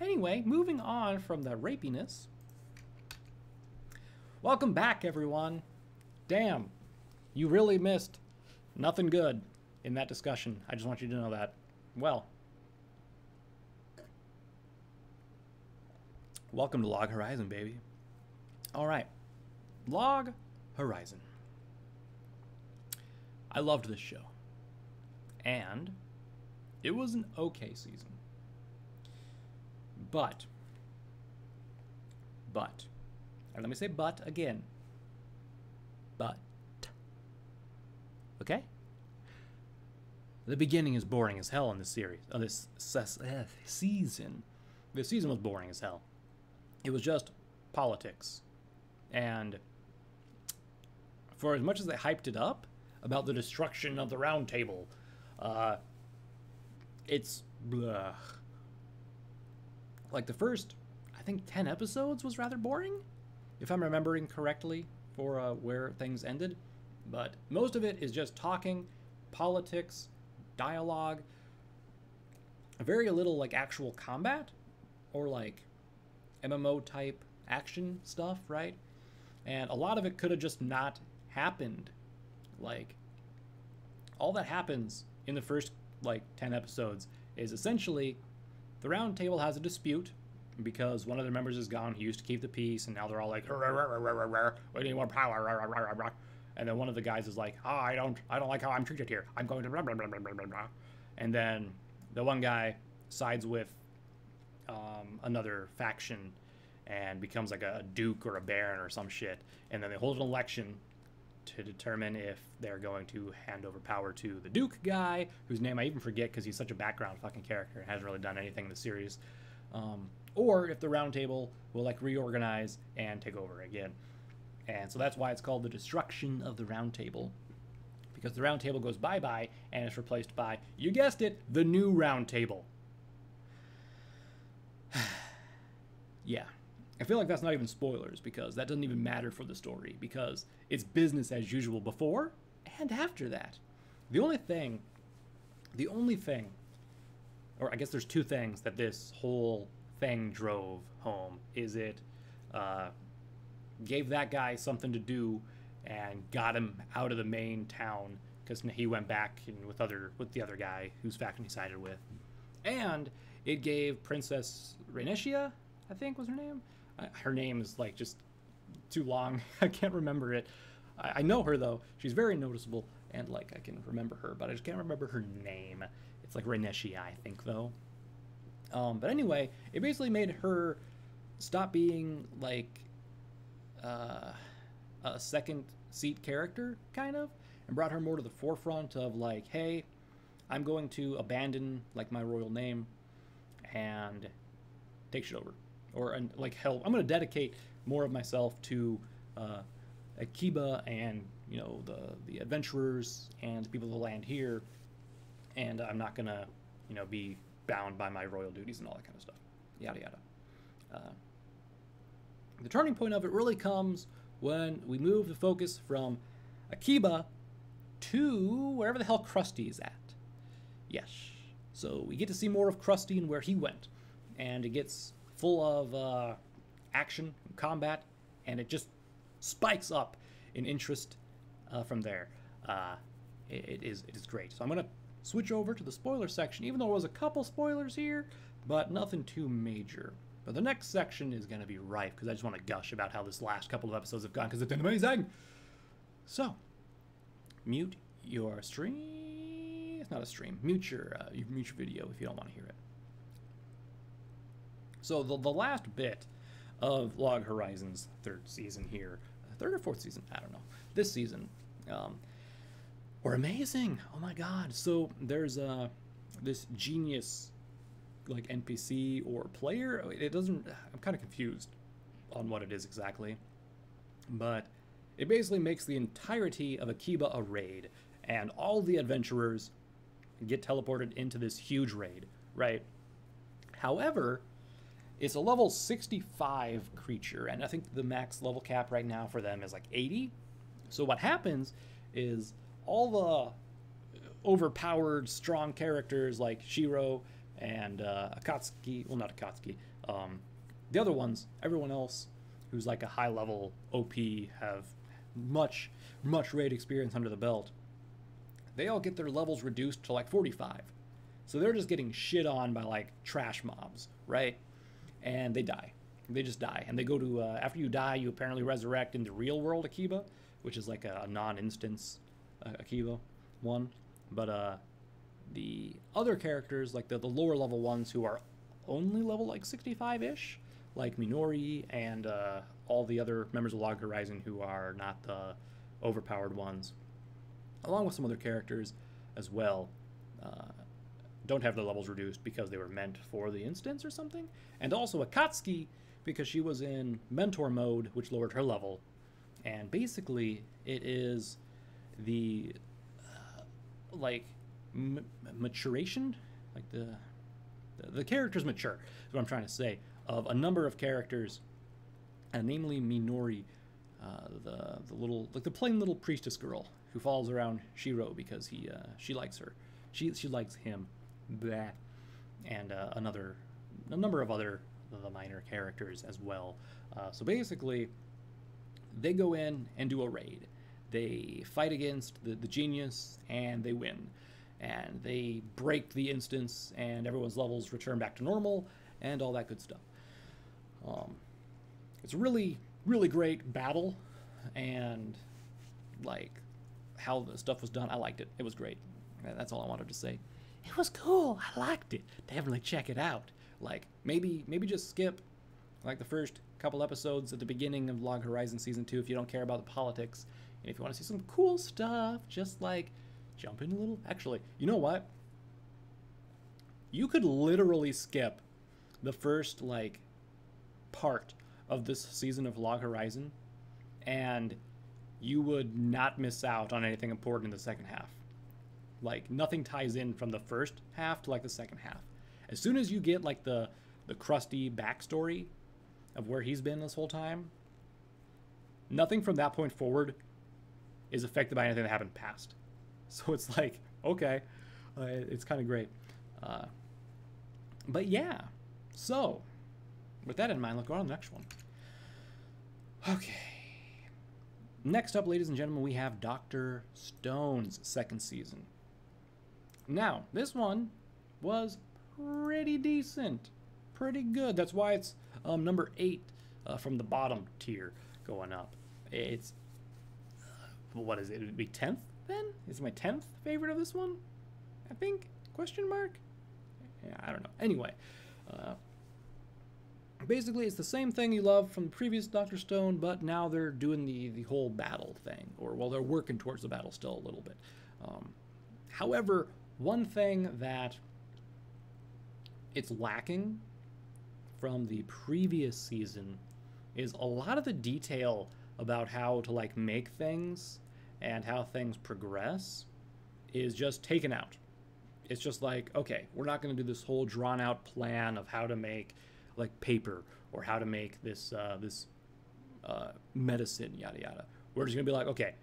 Anyway, moving on from the rapiness Welcome back, everyone. Damn, you really missed nothing good in that discussion. I just want you to know that. Well, welcome to Log Horizon, baby. All right, Log Horizon. I loved this show, and it was an okay season. But, but, and let me say but again. But. Okay? The beginning is boring as hell in this series, of this uh, season. This season was boring as hell. It was just politics. And for as much as they hyped it up about the destruction of the round table, uh, it's blah. Like the first, I think, 10 episodes was rather boring if I'm remembering correctly, for uh, where things ended. But most of it is just talking, politics, dialogue, very little like actual combat or like MMO type action stuff, right? and a lot of it could have just not happened. Like, all that happens in the first like 10 episodes is essentially the round table has a dispute because one of their members is gone. He used to keep the peace, and now they're all like, "We need more power." And then one of the guys is like, "Oh, I don't, I don't like how I'm treated here. I'm going to." And then the one guy sides with um, another faction and becomes like a duke or a baron or some shit. And then they hold an election to determine if they're going to hand over power to the duke guy, whose name I even forget because he's such a background fucking character and hasn't really done anything in the series. Um, or if the roundtable will like reorganize and take over again. And so that's why it's called the destruction of the roundtable. Because the roundtable goes bye bye and it's replaced by, you guessed it, the new round table. yeah. I feel like that's not even spoilers because that doesn't even matter for the story because it's business as usual before and after that. The only thing, the only thing, or I guess there's two things that this whole thing drove home is it uh, gave that guy something to do and got him out of the main town because he went back and with other with the other guy whose faction he sided with, and it gave Princess Raynesia, I think was her name. Uh, her name is like just too long. I can't remember it. I, I know her though. She's very noticeable and like I can remember her, but I just can't remember her name. It's like Raynesia, I think though. Um, but anyway, it basically made her stop being like uh, a second seat character, kind of, and brought her more to the forefront of like, hey, I'm going to abandon like my royal name and take shit over, or and like help. I'm going to dedicate more of myself to uh, Akiba and you know the the adventurers and the people of the land here, and I'm not gonna you know be bound by my royal duties and all that kind of stuff. Yada yada. Uh, the turning point of it really comes when we move the focus from Akiba to wherever the hell Krusty is at. Yes. So we get to see more of Krusty and where he went. And it gets full of uh, action, and combat, and it just spikes up in interest uh, from there. Uh, it, it is it is great. So I'm gonna switch over to the spoiler section, even though there was a couple spoilers here, but nothing too major. But the next section is going to be rife because I just want to gush about how this last couple of episodes have gone because it's been amazing. So, mute your stream. It's not a stream. Mute your, uh, mute your video if you don't want to hear it. So the, the last bit of Log Horizons third season here, third or fourth season, I don't know. This season, um, were amazing. Oh my god! So there's uh, this genius like NPC or player. It doesn't. I'm kind of confused on what it is exactly, but it basically makes the entirety of Akiba a raid, and all the adventurers get teleported into this huge raid, right? However, it's a level 65 creature, and I think the max level cap right now for them is like 80. So what happens is all the overpowered, strong characters like Shiro and uh, Akatsuki, well, not Akatsuki, um, the other ones, everyone else who's like a high level OP have much, much raid experience under the belt, they all get their levels reduced to like 45. So they're just getting shit on by like trash mobs, right? And they die. They just die. And they go to, uh, after you die, you apparently resurrect into real world Akiba, which is like a, a non instance Akiba one. But uh, the other characters, like the, the lower level ones who are only level like 65 ish, like Minori and uh, all the other members of Log Horizon who are not the overpowered ones, along with some other characters as well, uh, don't have their levels reduced because they were meant for the instance or something. And also Akatsuki because she was in mentor mode, which lowered her level. And basically, it is the uh, like m- maturation, like the, the the characters mature. Is what I'm trying to say. Of a number of characters, and namely Minori, uh, the the little like the plain little priestess girl who follows around Shiro because he uh, she likes her, she she likes him, that, and uh, another a number of other the minor characters as well. Uh, so basically, they go in and do a raid. They fight against the, the genius and they win. And they break the instance and everyone's levels return back to normal and all that good stuff. Um, it's a really, really great battle and like how the stuff was done. I liked it. It was great. That's all I wanted to say. It was cool. I liked it. Definitely check it out. Like maybe maybe just skip like the first couple episodes at the beginning of Log Horizon season 2 if you don't care about the politics and if you want to see some cool stuff, just like jump in a little. Actually, you know what? You could literally skip the first like part of this season of Log Horizon and you would not miss out on anything important in the second half. Like nothing ties in from the first half to like the second half. As soon as you get like the the Krusty backstory of where he's been this whole time, nothing from that point forward is affected by anything that happened past. So it's like, okay, uh, it's kind of great. Uh, but yeah, so with that in mind, let's go on to the next one. Okay. Next up, ladies and gentlemen, we have Dr. Stone's second season. Now, this one was pretty decent, pretty good. That's why it's um, number eight uh, from the bottom tier going up. It's what is it? It would be tenth then? Is my tenth favorite of this one? I think question mark. Yeah, I don't know. Anyway, uh, basically it's the same thing you love from the previous Doctor Stone, but now they're doing the the whole battle thing, or well, they're working towards the battle still a little bit. Um, however, one thing that it's lacking from the previous season is a lot of the detail about how to like make things and how things progress is just taken out. It's just like, okay, we're not going to do this whole drawn out plan of how to make like paper or how to make this uh, this uh, medicine, yada yada. We're just going to be like, okay,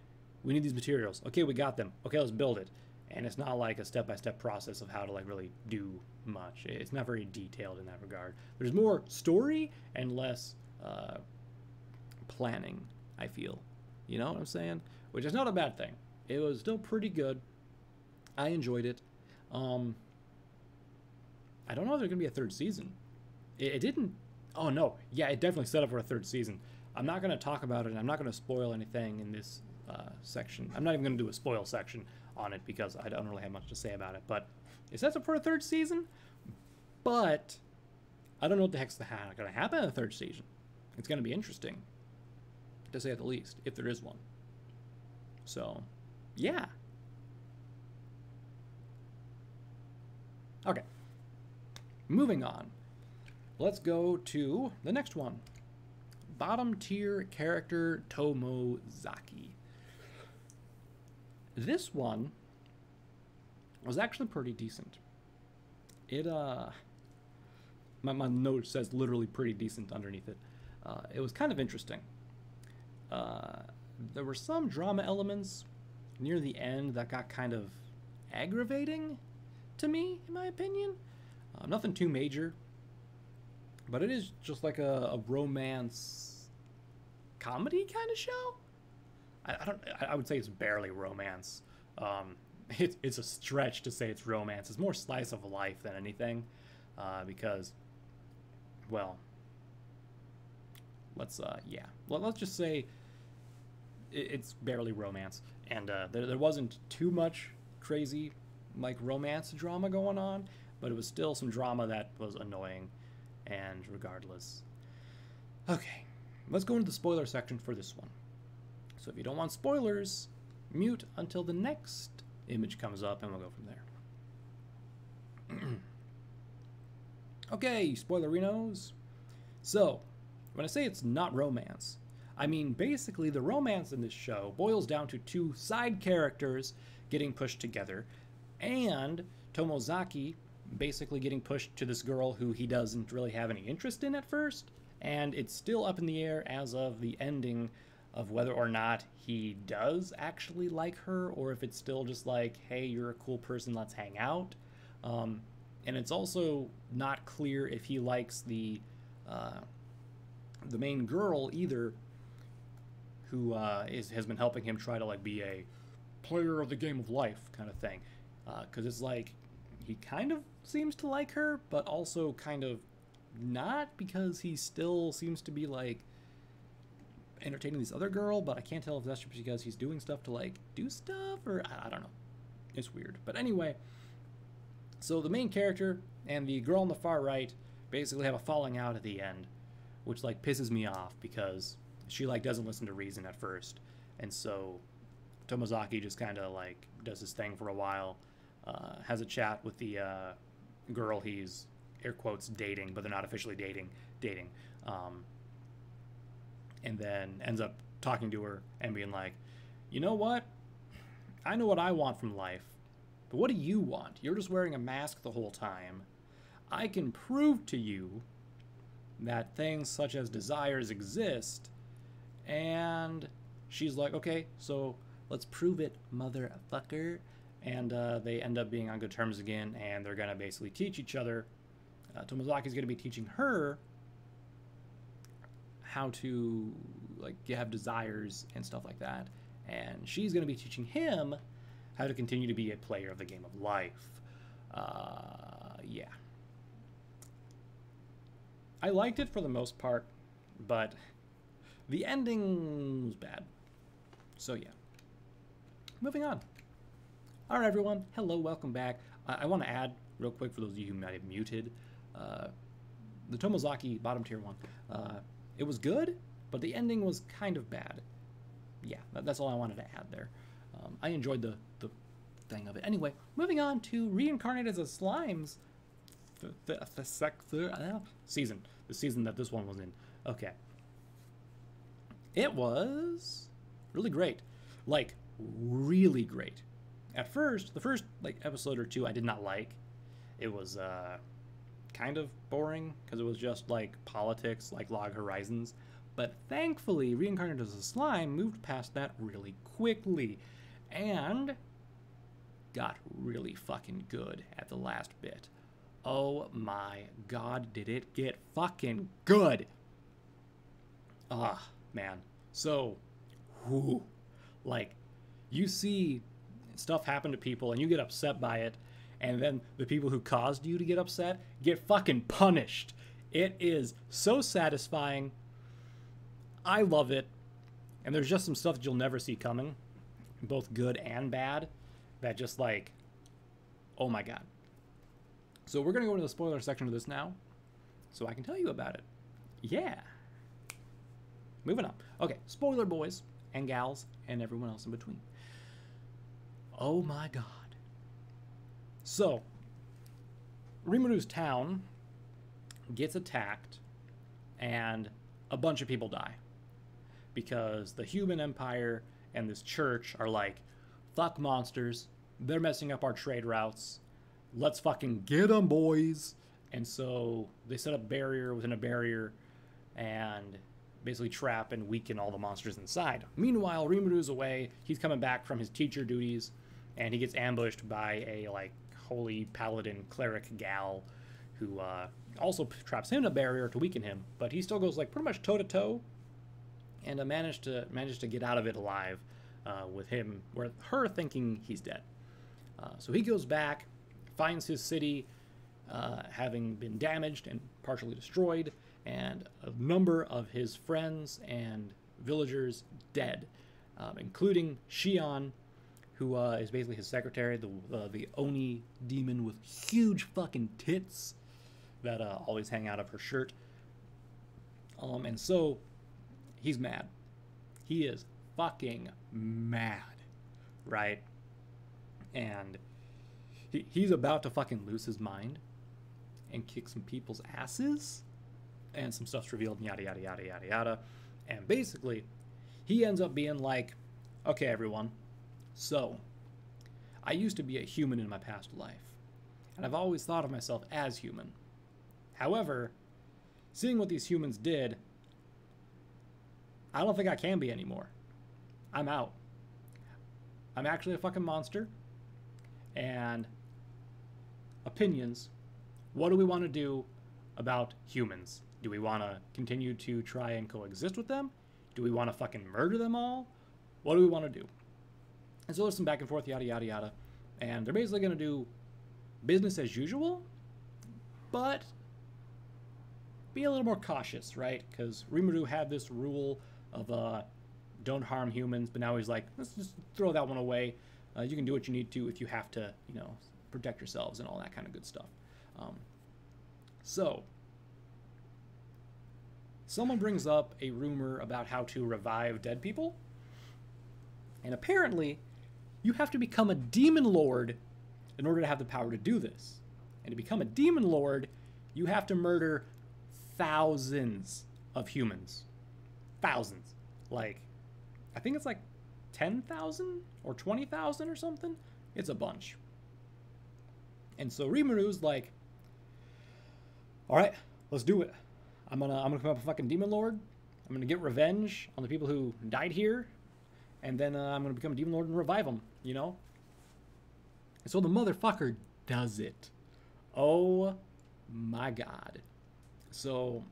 we need these materials. Okay, we got them. Okay, let's build it. And it's not like a step by step process of how to like really do much. It's not very detailed in that regard. There's more story and less uh, planning. I feel, you know what I'm saying? Which is not a bad thing. It was still pretty good. I enjoyed it. Um, I don't know if there's gonna be a third season. It, it didn't. Oh no, yeah, it definitely set up for a third season. I'm not gonna talk about it. I'm not gonna spoil anything in this uh, section. I'm not even gonna do a spoil section on it because I don't really have much to say about it. But it sets up for a third season. But I don't know what the heck's going to happen in the third season. It's going to be interesting, to say the least, if there is one. So, yeah. Okay. Moving on. Let's go to the next one. Bottom tier character Tomozaki. This one was actually pretty decent. It, uh, my, my note says literally pretty decent underneath it. Uh, it was kind of interesting. Uh, there were some drama elements near the end that got kind of aggravating to me, in my opinion. Uh, nothing too major, but it is just like a, a romance comedy kind of show. I, I don't. I would say it's barely romance. Um, it, it's a stretch to say it's romance. It's more slice of life than anything, uh, because, well, let's uh, yeah, Let, let's just say it's barely romance, and uh, there, there wasn't too much crazy like romance drama going on, but it was still some drama that was annoying, and regardless. Okay, let's go into the spoiler section for this one. So if you don't want spoilers, mute until the next image comes up and we'll go from there. okay, spoilerinos. So, when I say it's not romance, I mean basically the romance in this show boils down to two side characters getting pushed together and Tomozaki basically getting pushed to this girl who he doesn't really have any interest in at first and it's still up in the air as of the ending of whether or not he does actually like her or if it's still just like, hey, you're a cool person, let's hang out. Um, and it's also not clear if he likes the uh, the main girl either. Who uh, is, has been helping him try to like be a player of the game of life kind of thing. Because uh, it's like he kind of seems to like her, but also kind of not because he still seems to be like entertaining this other girl, but I can't tell if that's just because he's doing stuff to like do stuff or I, I don't know. It's weird. But anyway, so the main character and the girl on the far right basically have a falling out at the end, which like pisses me off because she like doesn't listen to reason at first, and so Tomozaki just kind of like does his thing for a while, uh, has a chat with the uh, girl he's air quotes dating, but they're not officially dating, dating, um, and then ends up talking to her and being like, you know what, I know what I want from life, but what do you want? You're just wearing a mask the whole time. I can prove to you that things such as desires exist. And she's like, okay, so let's prove it, motherfucker. And uh, they end up being on good terms again, and they're gonna basically teach each other. Uh, Tomozaki's gonna be teaching her how to like have desires and stuff like that, and she's gonna be teaching him how to continue to be a player of the game of life. Uh, yeah. I liked it for the most part, but the ending was bad. So yeah. Moving on. All right, everyone. Hello, welcome back. I, I want to add real quick for those of you who might have muted, uh, the Tomozaki bottom tier one. Uh, it was good, but the ending was kind of bad. Yeah, that, that's all I wanted to add there. Um, I enjoyed the, the thing of it. Anyway, moving on to Reincarnate as a Slimes the, the, the, sec, the uh, season. The season that this one was in. Okay. It was really great. Like, really great. At first, the first like episode or two I did not like. It was uh, kind of boring because it was just like politics, like Log Horizons. But thankfully, Reincarnated as a Slime moved past that really quickly and got really fucking good at the last bit. Oh my god, did it get fucking good! Ah, man. So, whoo. Like, you see stuff happen to people and you get upset by it, and then the people who caused you to get upset get fucking punished. It is so satisfying. I love it. And there's just some stuff that you'll never see coming, both good and bad, that just like, oh my god. So we're going to go into the spoiler section of this now, so I can tell you about it. Yeah. Moving on. Okay, spoiler boys and gals and everyone else in between. Oh my god. So, Rimuru's town gets attacked and a bunch of people die. Because the human empire and this church are like, fuck monsters, they're messing up our trade routes let's fucking get them, boys. And so they set up barrier within a barrier and basically trap and weaken all the monsters inside. Meanwhile, Rimuru's away. He's coming back from his teacher duties and he gets ambushed by a like holy paladin cleric gal who uh, also traps him in a barrier to weaken him. But he still goes like pretty much toe to toe and uh, managed to managed to get out of it alive uh, with him, with her thinking he's dead. Uh, so he goes back finds his city uh, having been damaged and partially destroyed, and a number of his friends and villagers dead, um, including Shion, who uh, is basically his secretary, the uh, the Oni demon with huge fucking tits that uh, always hang out of her shirt. Um, and so he's mad. He is fucking mad, right? And he, he's about to fucking lose his mind and kick some people's asses. And some stuff's revealed, and yada, yada, yada, yada, yada. And basically, he ends up being like, okay, everyone, so I used to be a human in my past life, and I've always thought of myself as human. However, seeing what these humans did, I don't think I can be anymore. I'm out. I'm actually a fucking monster, and opinions. What do we want to do about humans? Do we want to continue to try and coexist with them? Do we want to fucking murder them all? What do we want to do? And so there's some back and forth, yada, yada, yada. And they're basically going to do business as usual, but be a little more cautious, right? Because Rimuru had this rule of uh, don't harm humans, but now he's like, let's just throw that one away. Uh, you can do what you need to if you have to, you know, protect yourselves and all that kind of good stuff. Um, so, someone brings up a rumor about how to revive dead people, and apparently, you have to become a demon lord in order to have the power to do this. And to become a demon lord, you have to murder thousands of humans. Thousands. Like, I think it's like 10,000 or 20,000 or something. It's a bunch. And so Rimuru's like, all right, let's do it. I'm gonna I'm gonna become a fucking demon lord. I'm gonna get revenge on the people who died here, and then uh, I'm gonna become a demon lord and revive them. You know. And so the motherfucker does it. Oh my god. So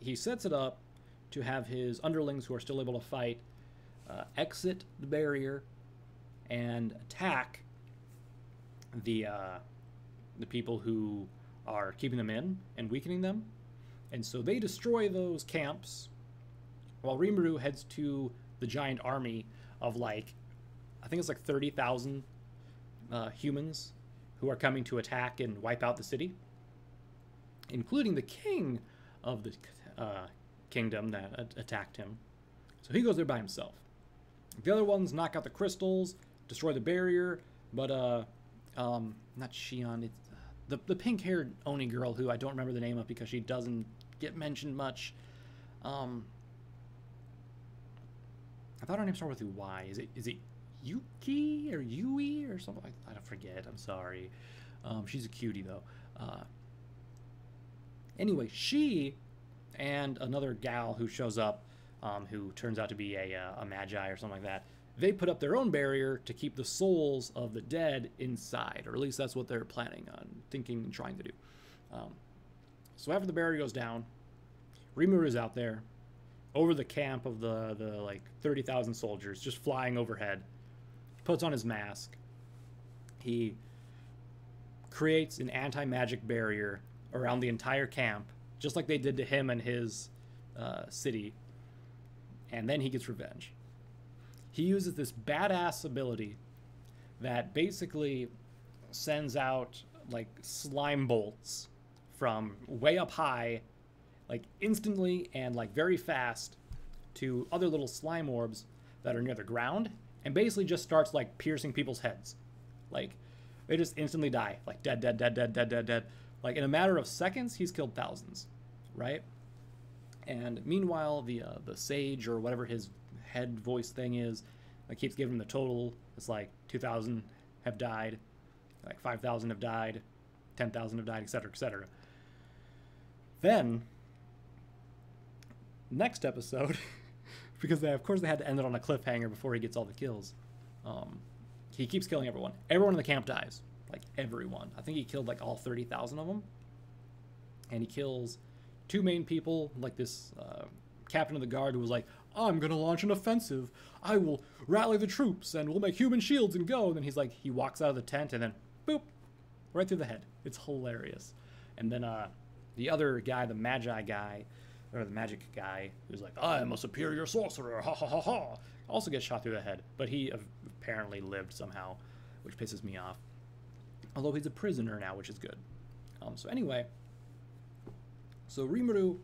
he sets it up to have his underlings who are still able to fight uh, exit the barrier and attack the uh, the people who are keeping them in and weakening them. And so they destroy those camps while Rimuru heads to the giant army of like, I think it's like 30,000 uh, humans who are coming to attack and wipe out the city, including the king of the uh, kingdom that attacked him. So he goes there by himself. The other ones knock out the crystals, destroy the barrier, but uh, um, not Shion, it's uh, the the pink-haired Oni girl who I don't remember the name of because she doesn't get mentioned much. Um, I thought her name started with Y. Is it is it Yuki or Yui or something? I, I don't forget. I'm sorry. Um, she's a cutie though. Uh, anyway, she and another gal who shows up, um, who turns out to be a, uh, a magi or something like that, they put up their own barrier to keep the souls of the dead inside, or at least that's what they're planning on, thinking, and trying to do. Um, so after the barrier goes down, Rimuru is out there, over the camp of the the like thirty thousand soldiers, just flying overhead. He puts on his mask. He creates an anti-magic barrier around the entire camp, just like they did to him and his uh, city. And then he gets revenge he uses this badass ability that basically sends out like slime bolts from way up high, like instantly and like very fast to other little slime orbs that are near the ground and basically just starts like piercing people's heads. Like they just instantly die, like dead, dead, dead, dead, dead, dead, dead. Like in a matter of seconds, he's killed thousands, right? And meanwhile, the uh, the sage or whatever his head voice thing is that keeps giving him the total. It's like 2,000 have died, like 5,000 have died, 10,000 have died, etc., etc. Then, next episode, because they, of course they had to end it on a cliffhanger before he gets all the kills. Um, he keeps killing everyone. Everyone in the camp dies, like everyone. I think he killed like all 30,000 of them, and he kills two main people, like this uh, captain of the guard who was like, I'm gonna launch an offensive. I will rally the troops and we'll make human shields and go. And then he's like, he walks out of the tent and then boop, right through the head. It's hilarious. And then uh, the other guy, the magi guy, or the magic guy, who's like, I'm a superior sorcerer, ha ha ha ha, also gets shot through the head. But he apparently lived somehow, which pisses me off. Although he's a prisoner now, which is good. Um, so anyway, so Rimuru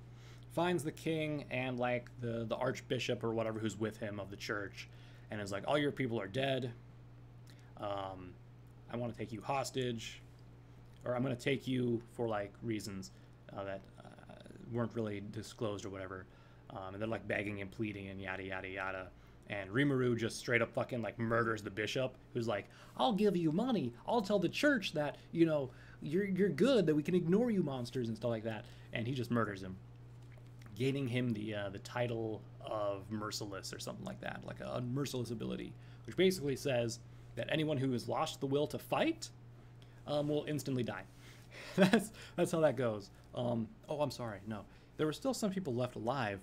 finds the king and like the the archbishop or whatever who's with him of the church, and is like, all your people are dead. Um, I want to take you hostage, or I'm going to take you for like reasons uh, that uh, weren't really disclosed or whatever. Um, and they're like begging and pleading and yada yada yada. And Rimuru just straight up fucking like murders the bishop, who's like, "I'll give you money. I'll tell the church that you know you're you're good, that we can ignore you monsters and stuff like that." And he just murders him gaining him the uh, the title of merciless or something like that, like a merciless ability, which basically says that anyone who has lost the will to fight um, will instantly die. that's that's how that goes. Um, oh, I'm sorry. No, there were still some people left alive,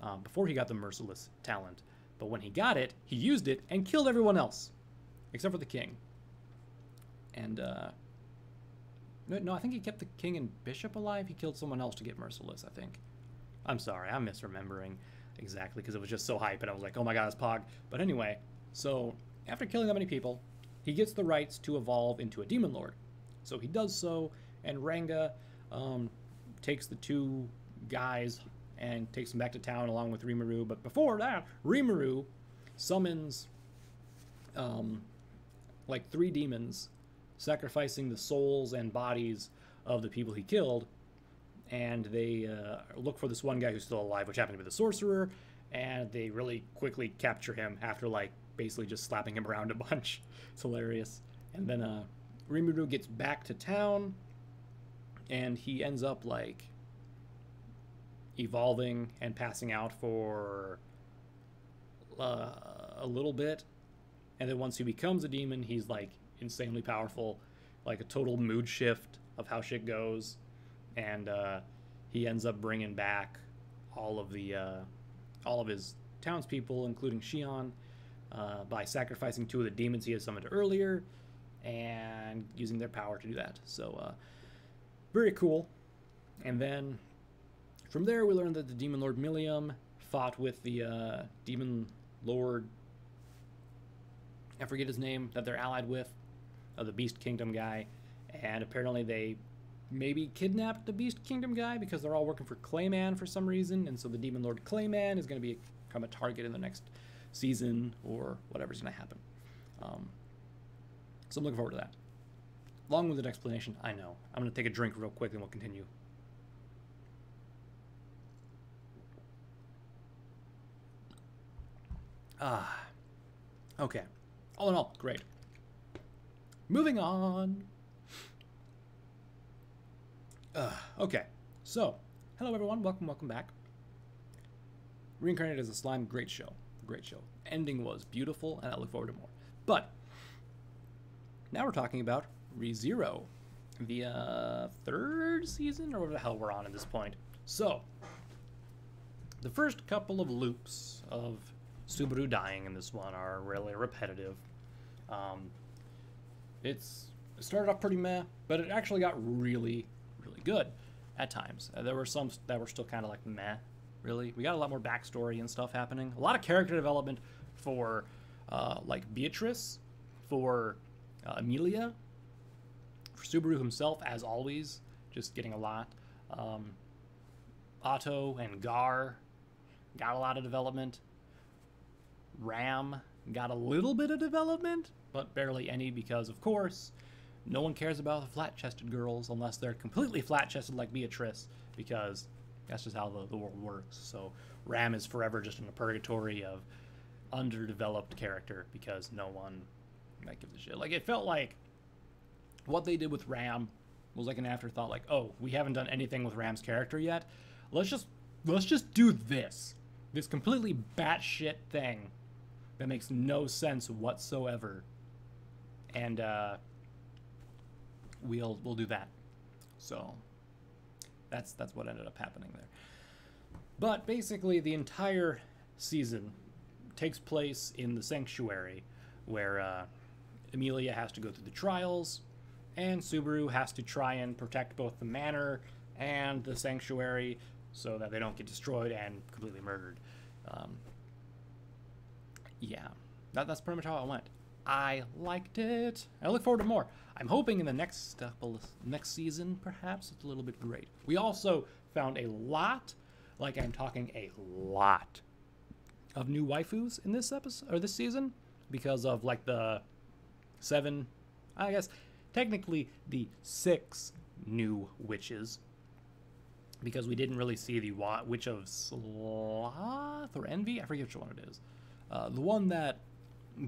um, before he got the merciless talent. But when he got it, he used it and killed everyone else, except for the king. And uh, no, no, I think he kept the king and bishop alive. He killed someone else to get merciless. I think. I'm sorry, I'm misremembering exactly because it was just so hype, and I was like, oh my god, it's Pog. But anyway, so after killing that many people, he gets the rights to evolve into a demon lord. So he does so, and Ranga um, takes the two guys and takes them back to town along with Rimuru. But before that, Rimuru summons um, like three demons, sacrificing the souls and bodies of the people he killed. And they uh, look for this one guy who's still alive, which happened to be the sorcerer. And they really quickly capture him after like basically just slapping him around a bunch. It's hilarious. And then uh, Rimuru gets back to town, and he ends up like evolving and passing out for uh, a little bit. And then once he becomes a demon, he's like insanely powerful, like a total mood shift of how shit goes. And uh, he ends up bringing back all of the uh, all of his townspeople, including Shion uh, by sacrificing two of the demons he had summoned earlier and using their power to do that. So, uh, very cool. And then from there, we learned that the Demon Lord Milim fought with the uh, Demon Lord. I forget his name that they're allied with, of the Beast Kingdom guy, and apparently they maybe kidnapped the Beast Kingdom guy because they're all working for Clayman for some reason, and so the Demon Lord Clayman is going to become a target in the next season or whatever's going to happen. Um, so I'm looking forward to that. Long winded explanation, I know. I'm going to take a drink real quick and we'll continue. Ah. Okay. All in all, great. Moving on. Uh, okay. So, hello everyone. Welcome, welcome back. Reincarnated as a Slime, great show. Great show. Ending was beautiful, and I look forward to more. But, now we're talking about ReZero, the uh, third season, or whatever the hell we're on at this point. So, the first couple of loops of Subaru dying in this one are really repetitive. Um, it's it started off pretty meh, but it actually got really, really good at times. Uh, there were some that were still kind of like meh, really. We got a lot more backstory and stuff happening. A lot of character development for uh, like Beatrice, for uh, for Subaru himself, as always, just getting a lot. Um, Otto and Gar got a lot of development. Ram got a little bit of development, but barely any because, of course, no one cares about the flat chested girls unless they're completely flat chested like Beatrice, because that's just how the, the world works. So Ram is forever just in a purgatory of underdeveloped character because no one like gives a shit. Like it felt like what they did with Ram was like an afterthought. Like, oh, we haven't done anything with Ram's character yet. Let's just let's just do this, this completely batshit thing that makes no sense whatsoever, and uh, we'll we'll do that. So that's that's what ended up happening there. But basically, the entire season takes place in the sanctuary, where uh, Emilia has to go through the trials, and Subaru has to try and protect both the manor and the sanctuary so that they don't get destroyed and completely murdered. Um, yeah, that, that's pretty much how it went. I liked it. I look forward to more. I'm hoping in the next couple, next season, perhaps it's a little bit great. We also found a lot, like I'm talking a lot, of new waifus in this episode or this season because of like the seven, I guess, technically the six new witches. Because we didn't really see the witch of sloth or envy. I forget which one it is. Uh, the one that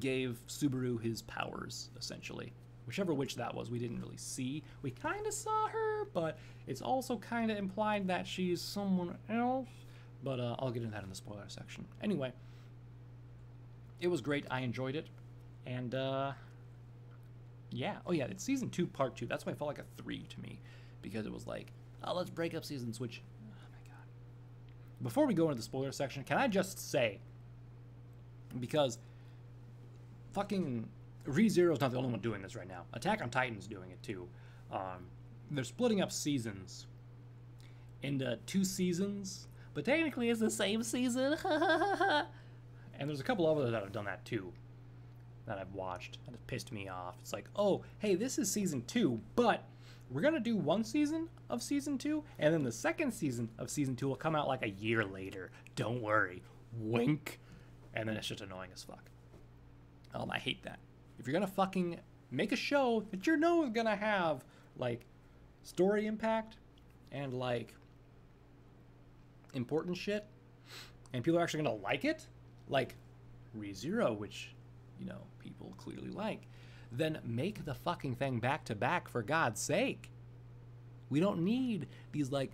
gave Subaru his powers, essentially. Whichever witch that was, we didn't really see. We kind of saw her, but it's also kind of implied that she's someone else. But uh, I'll get into that in the spoiler section. Anyway, it was great. I enjoyed it. And uh, yeah. Oh, yeah. It's season two, part two. That's why it felt like a three to me, because it was like, oh, let's break up seasons. switch. Oh my god. before we go into the spoiler section, can I just say, because fucking ReZero is not the only one doing this right now. Attack on Titan's doing it too. Um, they're splitting up seasons into two seasons, but technically it's the same season. and there's a couple others that have done that too that I've watched that have pissed me off. It's like, oh, hey, this is season two, but we're gonna do one season of season two, and then the second season of season two will come out like a year later. Don't worry. Wink. And then it's just annoying as fuck. Um, I hate that. If you're gonna fucking make a show that you know is gonna have like story impact and like important shit, and people are actually gonna like it, like ReZero, which you know people clearly like, then make the fucking thing back to back for God's sake. We don't need these like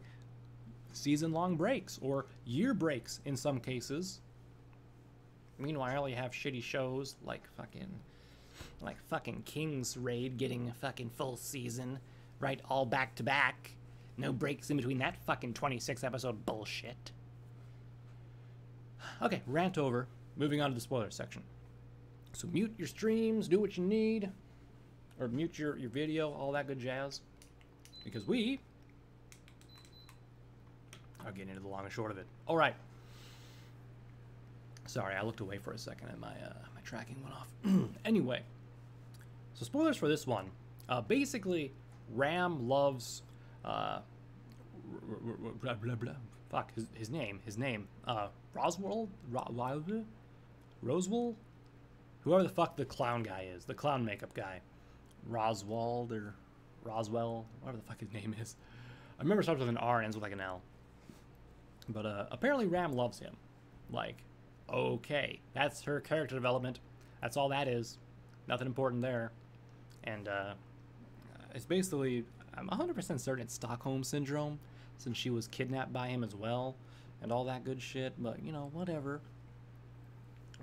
season long breaks or year breaks in some cases. Meanwhile, you have shitty shows like fucking like fucking King's Raid getting a fucking full season, right? All back to back. No breaks in between that fucking 26 episode bullshit. Okay, rant over. Moving on to the spoiler section. So mute your streams, do what you need, or mute your, your video, all that good jazz. Because we are getting into the long and short of it. All right. Sorry, I looked away for a second and my, uh, my tracking went off. anyway, so spoilers for this one. Uh, basically, Ram loves uh, blah, blah, blah, fuck his, his name his name uh Roswell Ro- Roswell whoever the fuck the clown guy is the clown makeup guy Roswald or Roswell whatever the fuck his name is. I remember it starts with an R and ends with like an L. But uh, apparently Ram loves him. Like okay that's her character development. That's all that is. Nothing important there. And uh, it's basically I'm 100% certain it's Stockholm syndrome since she was kidnapped by him as well and all that good shit, but you know, whatever.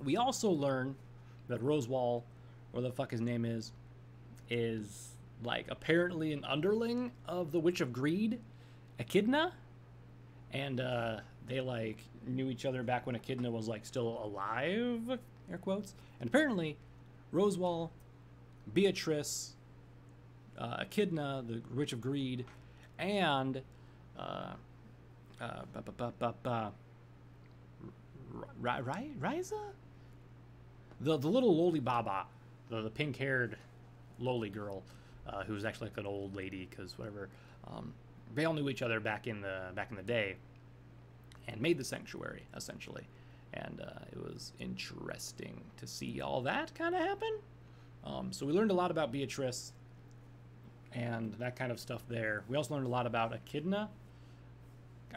We also learn that Roswell, or the fuck his name is, is like apparently an underling of the Witch of Greed, Echidna, and uh, they like knew each other back when Echidna was like still alive, air quotes, and apparently Roswell, Beatrice, uh, Echidna, the Witch of Greed, and uh, uh, ba ba ba ba ba. Riza? The the little loli baba, the, the pink haired loli girl, uh, who's actually like an old lady because whatever. Um, they all knew each other back in the back in the day, and made the sanctuary essentially, and uh, it was interesting to see all that kind of happen. Um, so we learned a lot about Beatrice and that kind of stuff there. We also learned a lot about Echidna,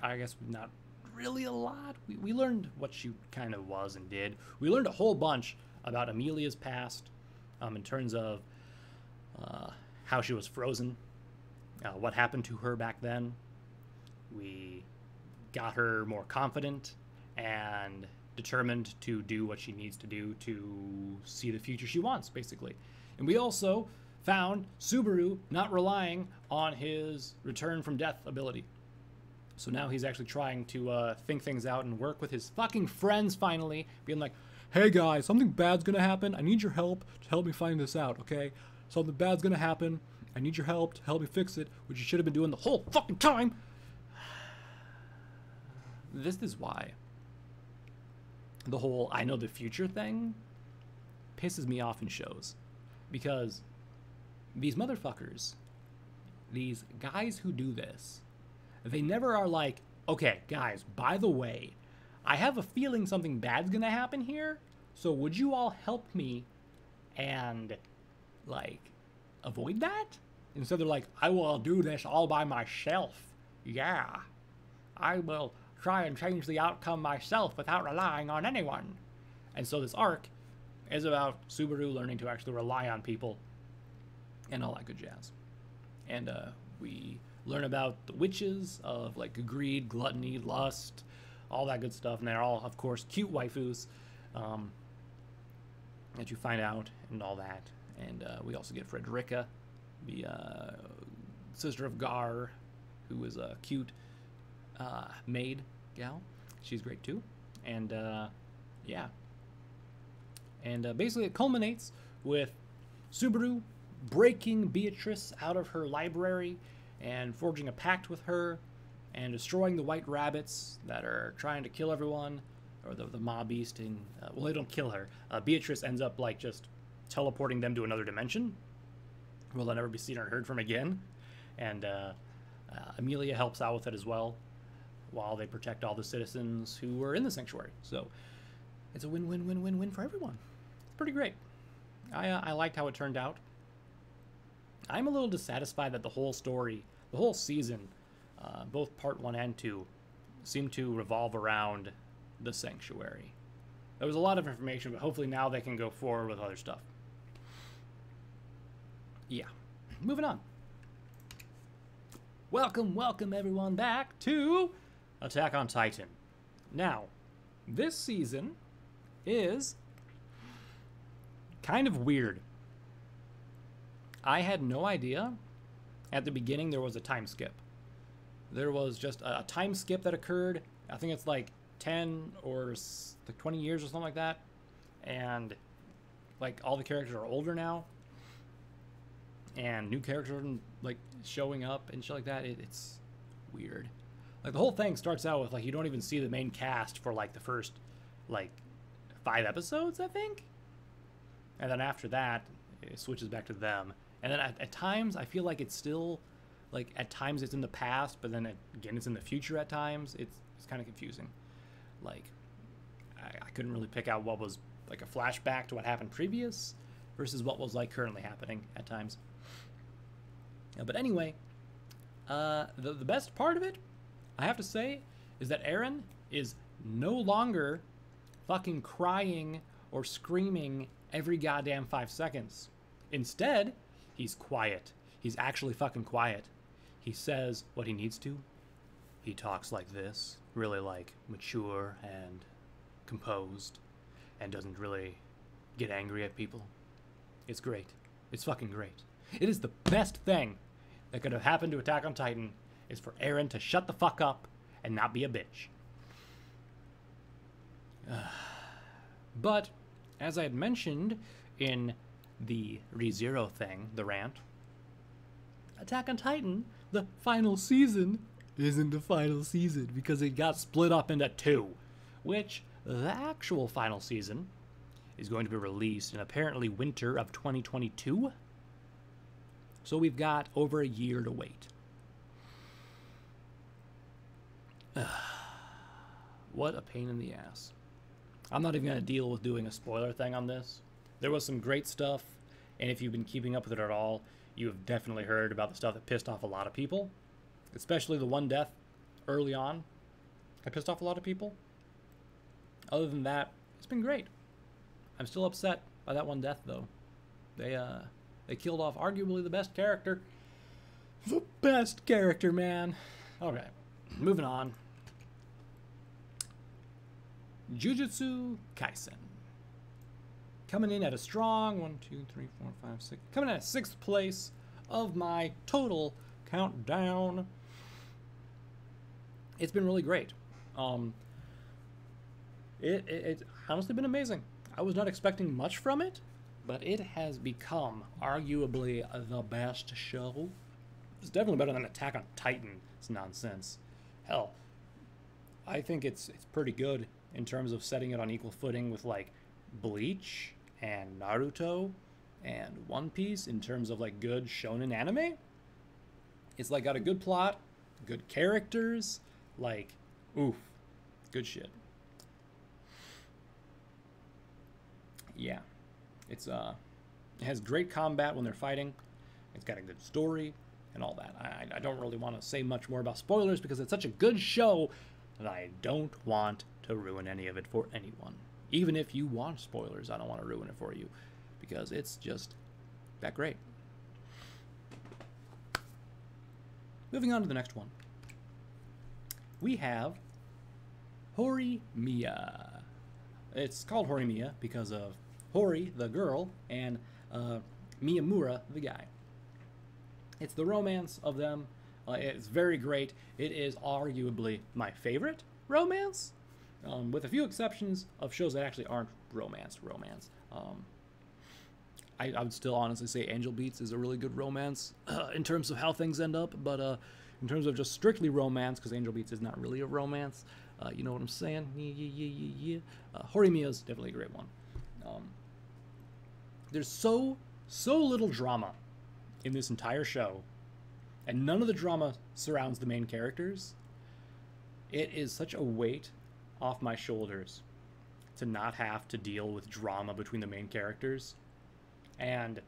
I guess not really a lot. We, we learned what she kind of was and did. We learned a whole bunch about Emilia's past um, in terms of uh, how she was frozen, uh, what happened to her back then. We got her more confident and determined to do what she needs to do to see the future she wants, basically. And we also found Subaru not relying on his return from death ability. So now he's actually trying to uh, think things out and work with his fucking friends finally, being like, hey guys, something bad's gonna happen. I need your help to help me find this out, okay? Something bad's gonna happen. I need your help to help me fix it, which you should have been doing the whole fucking time. This is why the whole I know the future thing pisses me off in shows. Because these motherfuckers, these guys who do this, they never are like, okay, guys, by the way, I have a feeling something bad's gonna happen here, so would you all help me and, like, avoid that? Instead, they're like, I will do this all by myself. Yeah. I will try and change the outcome myself without relying on anyone. And so this arc is about Subaru learning to actually rely on people and all that good jazz. And uh, we learn about the witches of like greed, gluttony, lust, all that good stuff. And they're all, of course, cute waifus um, that you find out and all that. And uh, we also get Frederica, the uh, sister of Gar, who is a cute uh, maid gal. She's great too. And uh, yeah. And uh, basically, it culminates with Subaru breaking Beatrice out of her library and forging a pact with her and destroying the white rabbits that are trying to kill everyone or the, the mob beast and uh, well they don't kill her. Uh, beatrice ends up like just teleporting them to another dimension. Will they'll never be seen or heard from again. And uh, uh, emilia helps out with it as well while they protect all the citizens who were in the sanctuary. So it's a win-win-win-win-win for everyone. It's pretty great. I, uh, I liked how it turned out. I'm a little dissatisfied that the whole story the whole season uh, both part one and two seem to revolve around the sanctuary. There was a lot of information, but hopefully now they can go forward with other stuff. Yeah. Moving on. Welcome, welcome everyone back to Attack on Titan. Now, this season is kind of weird. I had no idea at the beginning there was a time skip. There was just a time skip that occurred. I think it's like 10 or like 20 years or something like that. And like all the characters are older now. And new characters are like showing up and shit like that. It, it's weird. Like the whole thing starts out with like you don't even see the main cast for like the first like five episodes, I think. And then after that, it switches back to them. And then at, at times, I feel like it's still like at times it's in the past, but then it, again it's in the future at times. It's it's kind of confusing. Like, I, I couldn't really pick out what was like a flashback to what happened previous versus what was like currently happening at times. Yeah, but anyway, uh, the, the best part of it, I have to say, is that Eren is no longer fucking crying or screaming every goddamn five seconds. Instead, he's quiet. He's actually fucking quiet. He says what he needs to. He talks like this really like mature and composed and doesn't really get angry at people. It's great. It's fucking great. It is the best thing that could have happened to Attack on Titan is for Eren to shut the fuck up and not be a bitch. but as I had mentioned in the ReZero thing, the rant, Attack on Titan, the final season, isn't the final season because it got split up into two, which the actual final season is going to be released in apparently winter of 2022. So we've got over a year to wait. what a pain in the ass. I'm not even going to deal with doing a spoiler thing on this. There was some great stuff, and if you've been keeping up with it at all, you have definitely heard about the stuff that pissed off a lot of people especially the one death early on. I pissed off a lot of people. Other than that, it's been great. I'm still upset by that one death though. They uh they killed off arguably the best character. The best character, man. Okay, moving on. Jujutsu Kaisen. Coming in at a strong one, two, three, four, five, six. Coming in at sixth place of my total countdown it's been really great. Um, it, it, it's honestly been amazing. I was not expecting much from it, but it has become arguably the best show. It's definitely better than Attack on Titan. It's nonsense. Hell, I think it's it's pretty good in terms of setting it on equal footing with like Bleach and Naruto and One Piece in terms of like good shonen anime. It's like got a good plot, good characters, like, oof, good shit. Yeah, it's uh, it has great combat when they're fighting. It's got a good story and all that. I, I don't really want to say much more about spoilers because it's such a good show that I don't want to ruin any of it for anyone. Even if you want spoilers, I don't want to ruin it for you because it's just that great. Moving on to the next one we have Hori Mia. It's called Horimiya because of Hori, the girl, and uh, Miyamura, the guy. It's the romance of them. Uh, it's very great. It is arguably my favorite romance um, with a few exceptions of shows that actually aren't romance. Romance. Um, I, I, would still honestly say Angel Beats is a really good romance uh, in terms of how things end up, but uh, in terms of just strictly romance, because Angel Beats is not really a romance. Uh, you know what I'm saying? Yeah, yeah, yeah, yeah, yeah. Uh, Horimiya is definitely a great one. Um, there's so so little drama in this entire show, and none of the drama surrounds the main characters. It is such a weight off my shoulders to not have to deal with drama between the main characters, and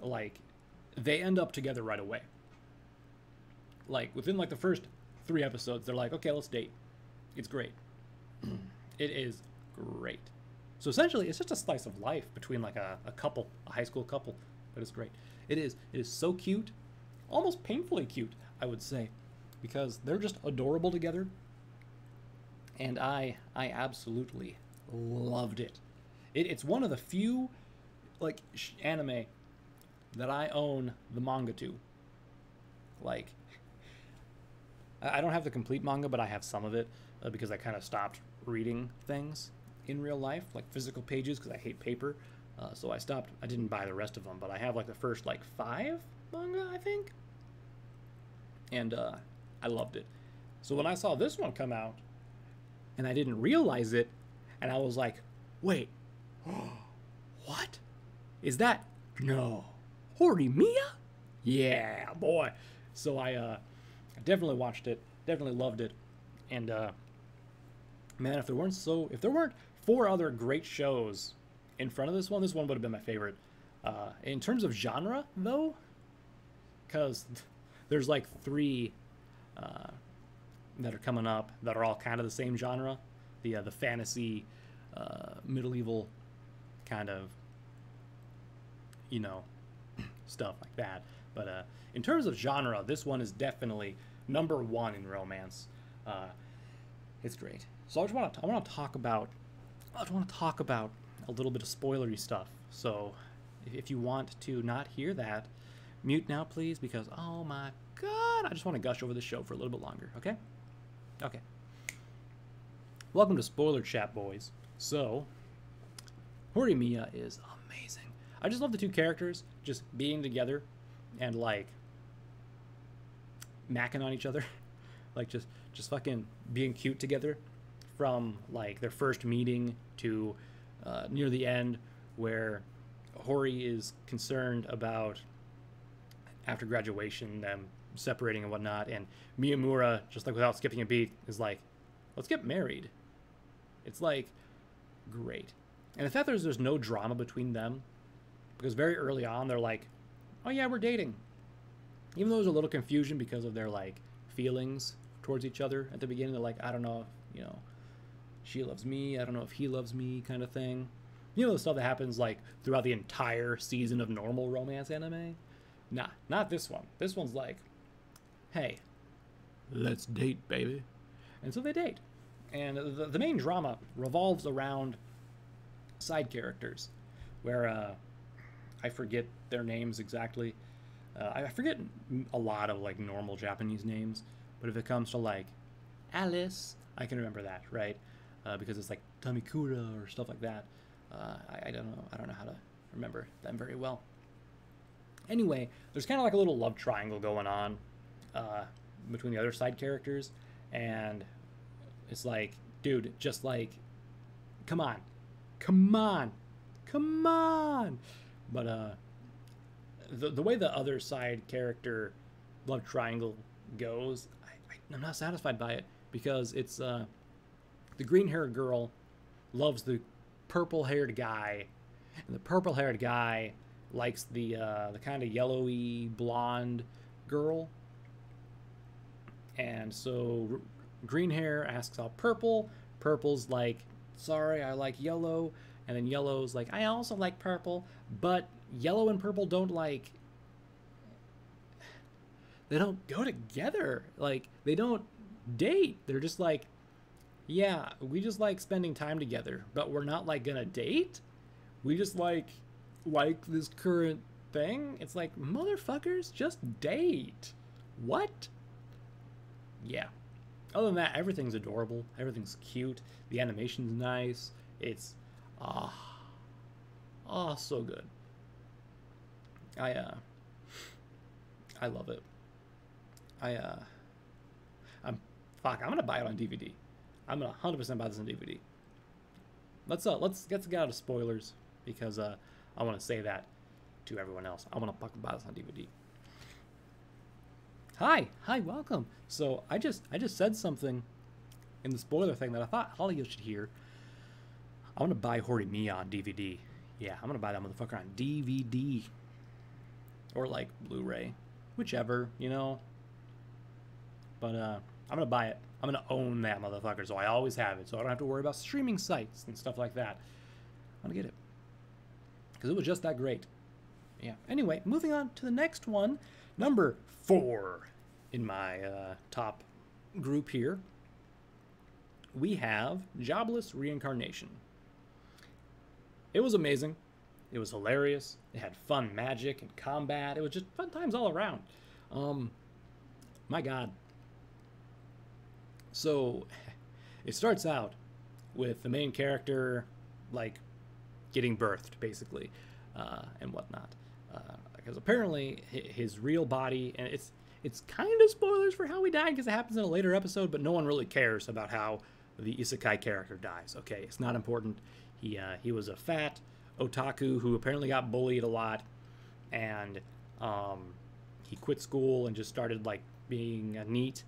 like they end up together right away. Like within like the first three episodes, they're like, okay, let's date. It's great. it is great. So essentially, it's just a slice of life between like a, a couple, a high school couple, but it's great. It is. It is so cute, almost painfully cute, I would say, because they're just adorable together. And I, I absolutely loved it. it it's one of the few, like anime, that I own the manga to. Like, I don't have the complete manga, but I have some of it uh, because I kind of stopped reading things in real life, like physical pages, because I hate paper. Uh, so I stopped. I didn't buy the rest of them, but I have like the first like five manga, I think. And uh, I loved it. So when I saw this one come out, and I didn't realize it, and I was like, wait, what? Is that no Horimiya? Yeah, boy. So I uh, definitely watched it, definitely loved it, and uh, man, if there weren't so if there weren't four other great shows in front of this one. This one would have been my favorite. Uh, in terms of genre, though, because there's like three uh, that are coming up that are all kind of the same genre, the uh, the fantasy, uh, medieval kind of, you know, stuff like that. But uh, in terms of genre, this one is definitely number one in romance. Uh, it's great. So I just want to I want to talk about I want to talk about a little bit of spoilery stuff. So if you want to not hear that, mute now, please, because oh my god, I just want to gush over the show for a little bit longer, okay? Okay. Welcome to Spoiler Chat, boys. So, Horimiya is amazing. I just love the two characters just being together and like macking on each other. like just just fucking being cute together from like their first meeting to uh, near the end where Hori is concerned about after graduation them separating and whatnot, and Miyamura just like without skipping a beat is like, let's get married. It's like great, and the fact there's there's no drama between them because very early on they're like, oh yeah we're dating, even though there's a little confusion because of their like feelings towards each other at the beginning. They're like, I don't know, you know, she loves me. I don't know if he loves me, kind of thing. You know the stuff that happens like throughout the entire season of normal romance anime. Nah, not this one. This one's like, hey, let's date, baby. And so they date. And the, the main drama revolves around side characters, where uh, I forget their names exactly. Uh, I forget a lot of like normal Japanese names, but if it comes to like Alice, I can remember that, right? uh, because it's like Tamikura or stuff like that. Uh, I, I, don't know. I don't know how to remember them very well. Anyway, there's kind of like a little love triangle going on uh, between the other side characters, and it's like, dude, just like, come on, come on, come on. But uh, the the way the other side character love triangle goes, I, I'm not satisfied by it because it's uh the green haired girl loves the purple haired guy, and the purple haired guy likes the uh, the kind of yellowy blonde girl. And so green hair asks out purple. Purple's like, sorry, I like yellow. And then yellow's like, I also like purple, but yellow and purple don't like. They don't go together. Like, they don't date. They're just like, yeah, we just like spending time together, but we're not like gonna date. We just like like this current thing. It's like motherfuckers, just date. What? Yeah. other than that, everything's adorable. Everything's cute. The animation's nice. It's ah, ah, so good. I uh, I love it. I uh, I'm fuck. I'm gonna buy it on DVD. I'm gonna 100% buy this on DVD. Let's uh, let's let's get out of spoilers because uh, I want to say that to everyone else. I want to fucking buy this on DVD. Hi, hi, welcome. So I just I just said something in the spoiler thing that I thought you should hear. I'm gonna buy Horimiya on DVD. Yeah, I'm gonna buy that motherfucker on DVD. Or like Blu-ray. Whichever, you know. But uh I'm gonna buy it. I'm gonna own that motherfucker, so I always have it, so I don't have to worry about streaming sites and stuff like that. I'm gonna get it. Because it was just that great. Yeah. Anyway, moving on to the next one. Number four in my uh, top group here. We have Jobless Reincarnation. It was amazing. It was hilarious. It had fun magic and combat. It was just fun times all around. Um, my God. So, it starts out with the main character, like, getting birthed, basically, uh, and whatnot. Because apparently his real body, and it's it's kind of spoilers for how he died because it happens in a later episode, but no one really cares about how the isekai character dies. Okay, it's not important. He uh, he was a fat otaku who apparently got bullied a lot, and um, he quit school and just started like being a NEET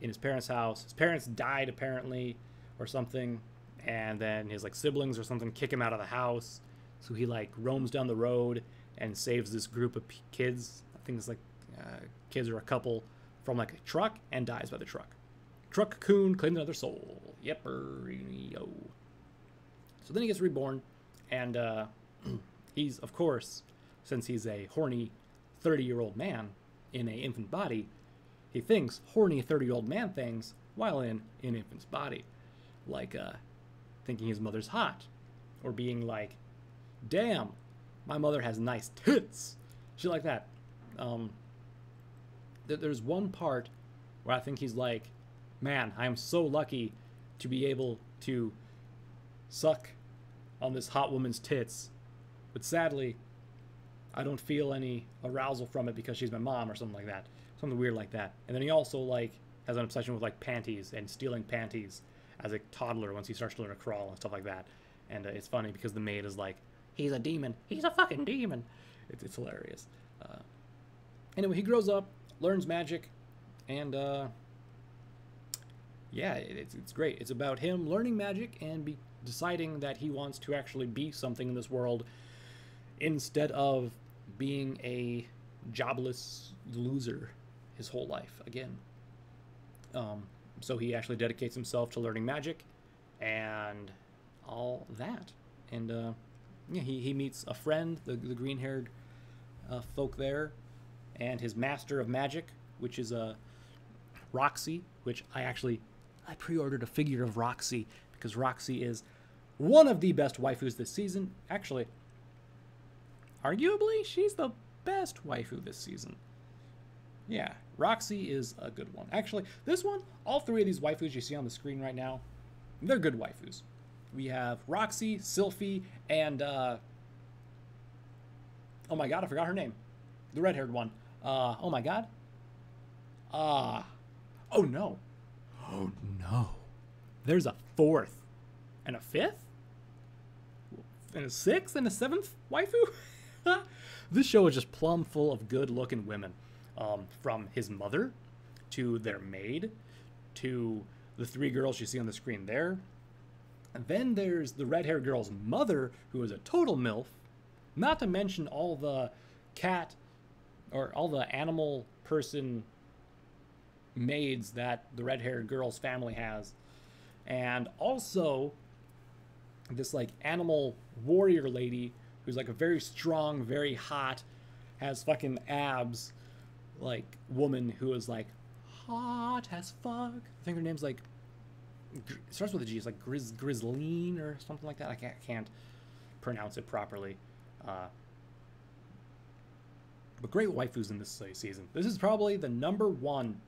in his parents' house. His parents died apparently, or something, and then his like siblings or something kick him out of the house. So he like roams down the road and saves this group of kids. I think it's like uh, kids or a couple from like a truck and dies by the truck. Truck-kun claimed another soul. Yep, yo. So then he gets reborn, and uh, he's of course, since he's a horny thirty-year-old man in a infant body, he thinks horny thirty-year-old man things while in an infant's body, like uh, thinking his mother's hot, or being like, "Damn, my mother has nice tits," shit like that. Um, th- there's one part where I think he's like, "Man, I am so lucky to be able to suck on this hot woman's tits," but sadly, I don't feel any arousal from it because she's my mom or something like that, something weird like that. And then he also like has an obsession with like panties and stealing panties as a toddler once he starts to learn to crawl and stuff like that. And uh, it's funny because the maid is like, "He's a demon. He's a fucking demon." It's, it's hilarious. Uh, anyway, he grows up, learns magic, and uh, yeah, it, it's, it's great. It's about him learning magic and be deciding that he wants to actually be something in this world instead of being a jobless loser his whole life again. Um, so he actually dedicates himself to learning magic and all that. And uh, yeah, he, he meets a friend, the, the green haired uh, folk there, and his master of magic, which is a uh, Roxy, which I actually I pre-ordered a figure of Roxy because Roxy is one of the best waifus this season. Actually, arguably, she's the best waifu this season. Yeah, Roxy is a good one. Actually, this one, all three of these waifus you see on the screen right now, they're good waifus. We have Roxy, Sylphie, and uh, oh my god, I forgot her name. The red-haired one. Uh, oh my god. Ah. Uh, oh no. Oh no. There's a fourth. And a fifth? And a sixth and a seventh waifu? this show is just plumb full of good looking women. Um, from his mother to their maid to the three girls you see on the screen there. And then there's the red haired girl's mother, who is a total MILF. Not to mention all the cat or all the animal person maids that the red haired girl's family has. And also this like animal warrior lady who's like a very strong, very hot, has fucking abs, like woman who is like hot as fuck. I think her name's like it starts with a G. It's like Grizz Grizzline or something like that. I can't, can't pronounce it properly. Uh, but great waifus in this season. This is probably the number one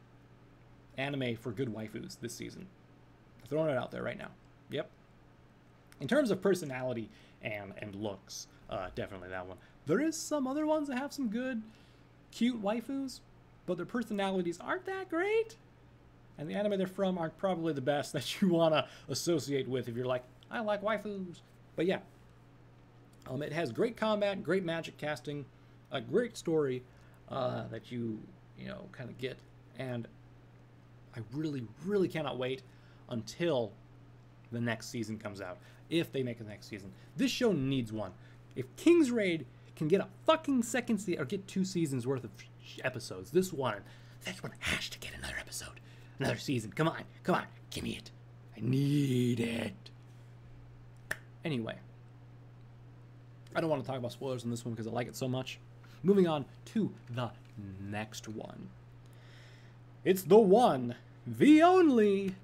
anime for good waifus this season. Throwing it out there right now. Yep. In terms of personality and and looks, uh, definitely that one. There is some other ones that have some good, cute waifus, but their personalities aren't that great. And the anime they're from aren't probably the best that you want to associate with if you're like, I like waifus. But yeah, um, it has great combat, great magic casting, a great story uh, that you you know kind of get, and I really really cannot wait until the next season comes out. If they make a next season, this show needs one. If King's Raid can get a fucking second season or get two seasons worth of episodes, this one, this one has to get another episode, another season. Come on, come on, give me it. I need it. Anyway, I don't want to talk about spoilers on this one because I like it so much. Moving on to the next one. It's the one, the only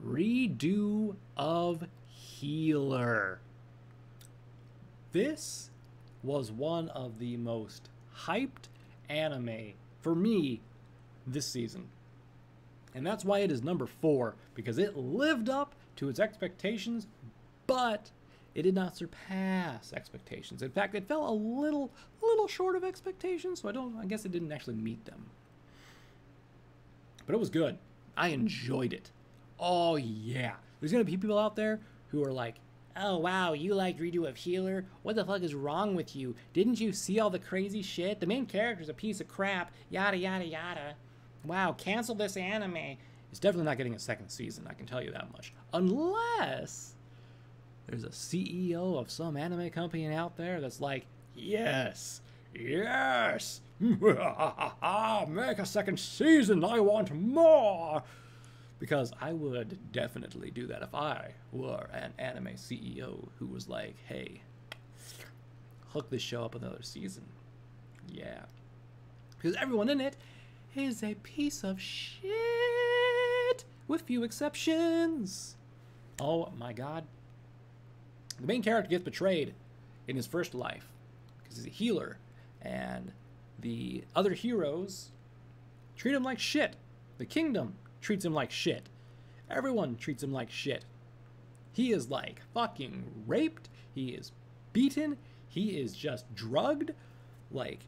redo of Healer. This was one of the most hyped anime for me this season. And that's why it is number four, because it lived up to its expectations, but it did not surpass expectations. In fact, it fell a little, little short of expectations. So I don't. I guess it didn't actually meet them. But it was good. I enjoyed it. Oh yeah. There's gonna be people out there who are like, "Oh wow, you like redo of Healer? What the fuck is wrong with you? Didn't you see all the crazy shit? The main character's a piece of crap. Yada yada yada. Wow, cancel this anime." It's definitely not getting a second season. I can tell you that much. Unless there's a CEO of some anime company out there that's like, yes, yes, make a second season. I want more. Because I would definitely do that if I were an anime CEO who was like, hey, hook this show up another season. Yeah. Because everyone in it is a piece of shit, with few exceptions. Oh my god, the main character gets betrayed in his first life because he's a healer, and the other heroes treat him like shit. The kingdom treats him like shit. Everyone treats him like shit. He is like fucking raped. He is beaten. He is just drugged. Like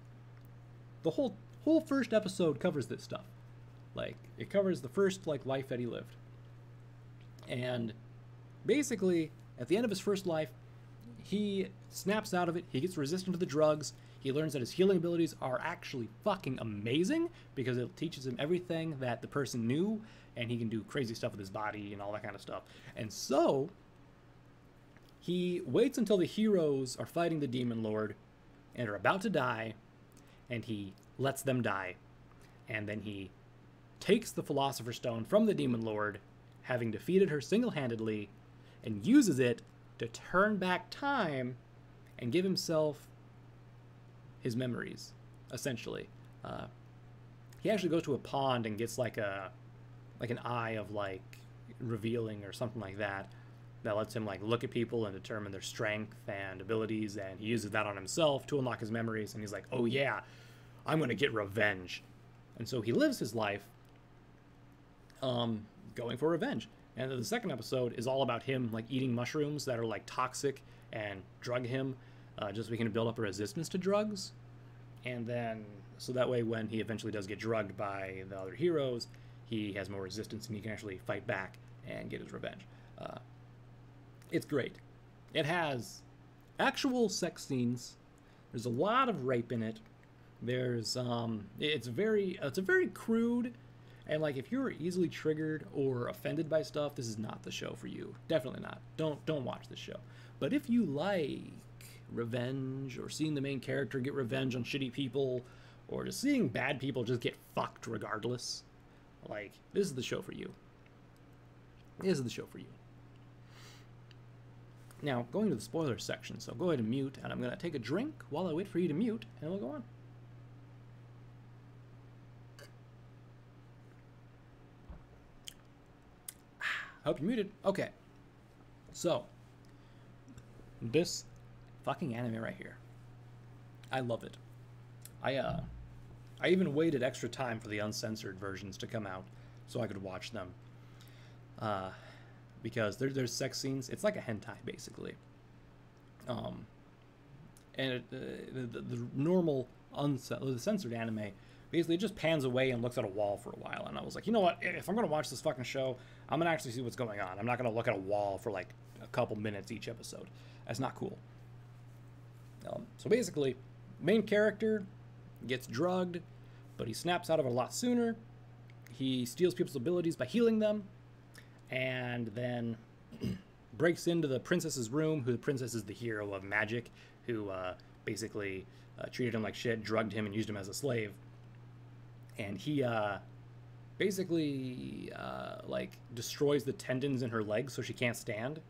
the whole whole first episode covers this stuff. Like it covers the first like life that he lived. And basically at the end of his first life, he snaps out of it. He gets resistant to the drugs. He learns that his healing abilities are actually fucking amazing because it teaches him everything that the person knew, and he can do crazy stuff with his body and all that kind of stuff. And so, he waits until the heroes are fighting the demon lord and are about to die, and he lets them die. And then he takes the philosopher's stone from the demon lord, having defeated her single handedly, and uses it to turn back time and give himself his memories, essentially. Uh, he actually goes to a pond and gets like a like an eye of like revealing or something like that that lets him like look at people and determine their strength and abilities and he uses that on himself to unlock his memories and he's like oh yeah i'm going to get revenge and so he lives his life um, going for revenge and the second episode is all about him like eating mushrooms that are like toxic and drug him, uh, just so he can build up a resistance to drugs. And then, so that way, when he eventually does get drugged by the other heroes, he has more resistance and he can actually fight back and get his revenge. Uh, it's great. It has actual sex scenes. There's a lot of rape in it. There's um, it's very it's a very crude and like if you're easily triggered or offended by stuff, this is not the show for you. Definitely not. Don't don't watch this show. But if you like revenge or seeing the main character get revenge on shitty people or just seeing bad people just get fucked regardless, like this is the show for you. This is the show for you. Now, going to the spoiler section, so go ahead and mute, and I'm going to take a drink while I wait for you to mute, and we'll go on. Hope you're muted. Okay. So, this fucking anime right here. I love it. I uh I even waited extra time for the uncensored versions to come out so I could watch them. Uh, because there, there's sex scenes. It's like a hentai, basically. Um, and it, uh, the, the, the normal uncensored anime basically it just pans away and looks at a wall for a while and i was like you know what? If i'm going to watch this fucking show i'm going to actually see what's going on. I'm not going to look at a wall for like a couple minutes each episode. That's not cool. Um, so basically main character gets drugged but he snaps out of it a lot sooner. He steals people's abilities by healing them and then breaks into the princess's room who the princess is the hero of magic who uh, basically uh, treated him like shit drugged him and used him as a slave and he uh, basically uh, like destroys the tendons in her legs so she can't stand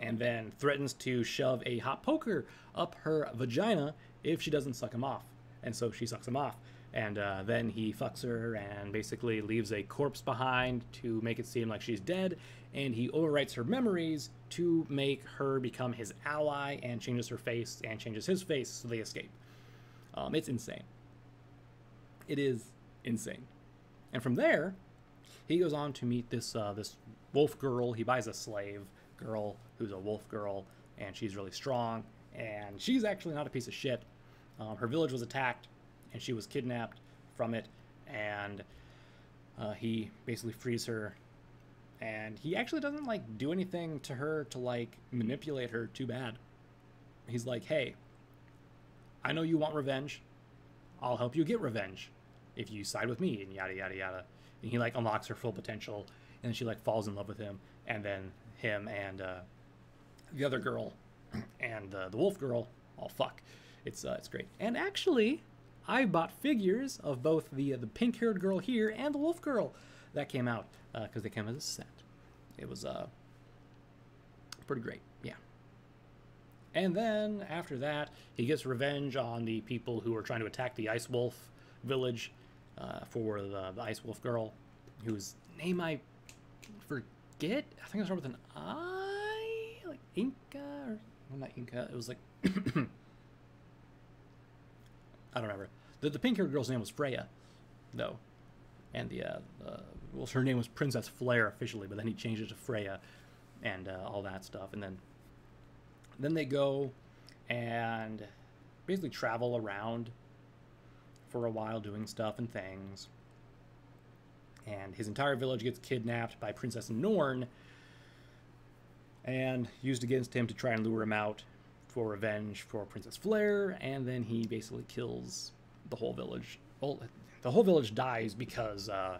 and then threatens to shove a hot poker up her vagina if she doesn't suck him off. And so she sucks him off and uh, then he fucks her and basically leaves a corpse behind to make it seem like she's dead and he overwrites her memories to make her become his ally and changes her face and changes his face so they escape. Um, it's insane. It is insane. And from there, he goes on to meet this uh, this wolf girl. He buys a slave girl who's a wolf girl, and she's really strong. And she's actually not a piece of shit. Um, her village was attacked, and she was kidnapped from it. And uh, he basically frees her. And he actually doesn't like do anything to her to like manipulate her too bad. He's like, "Hey, I know you want revenge. I'll help you get revenge." If you side with me and yada yada yada. And he like unlocks her full potential and she like falls in love with him and then him and uh, the other girl and uh, the wolf girl all fuck. It's uh, it's great. And actually i bought figures of both the uh, the pink haired girl here and the wolf girl that came out because uh, they came as a set. It was uh pretty great yeah. And then after that he gets revenge on the people who are trying to attack the ice wolf village uh, for the, the Ice Wolf girl, whose name I forget. I think it started with an I, like Inca or well, not Inca. It was like I don't remember. The the pink haired girl's name was Freya, though, and the uh, uh, well, her name was Princess Flare officially, but then he changed it to Freya, and uh, all that stuff, and then then they go and basically travel around for a while doing stuff and things. And his entire village gets kidnapped by Princess Norn and used against him to try and lure him out for revenge for Princess Flare. And then he basically kills the whole village. Well, the whole village dies because uh,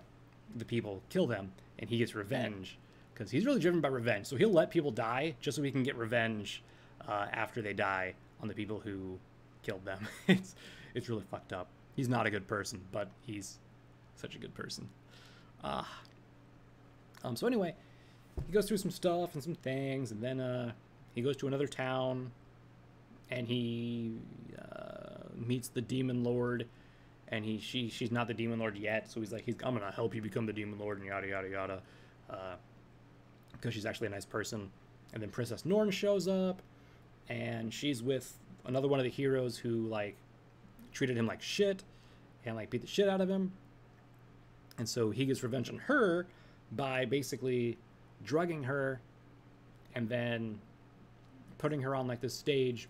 the people kill them, and he gets revenge because he's really driven by revenge. So he'll let people die just so he can get revenge uh, after they die on the people who killed them. it's it's really fucked up. He's not a good person, but he's such a good person. Ah. Um, so anyway, he goes through some stuff and some things, and then uh, he goes to another town, and he uh, meets the demon lord, and he she she's not the demon lord yet, so he's like he's I'm gonna help you become the demon lord and yada yada yada, because uh, she's actually a nice person. And then Princess Norn shows up, and she's with another one of the heroes who like treated him like shit and like beat the shit out of him. And so he gets revenge on her by basically drugging her and then putting her on like this stage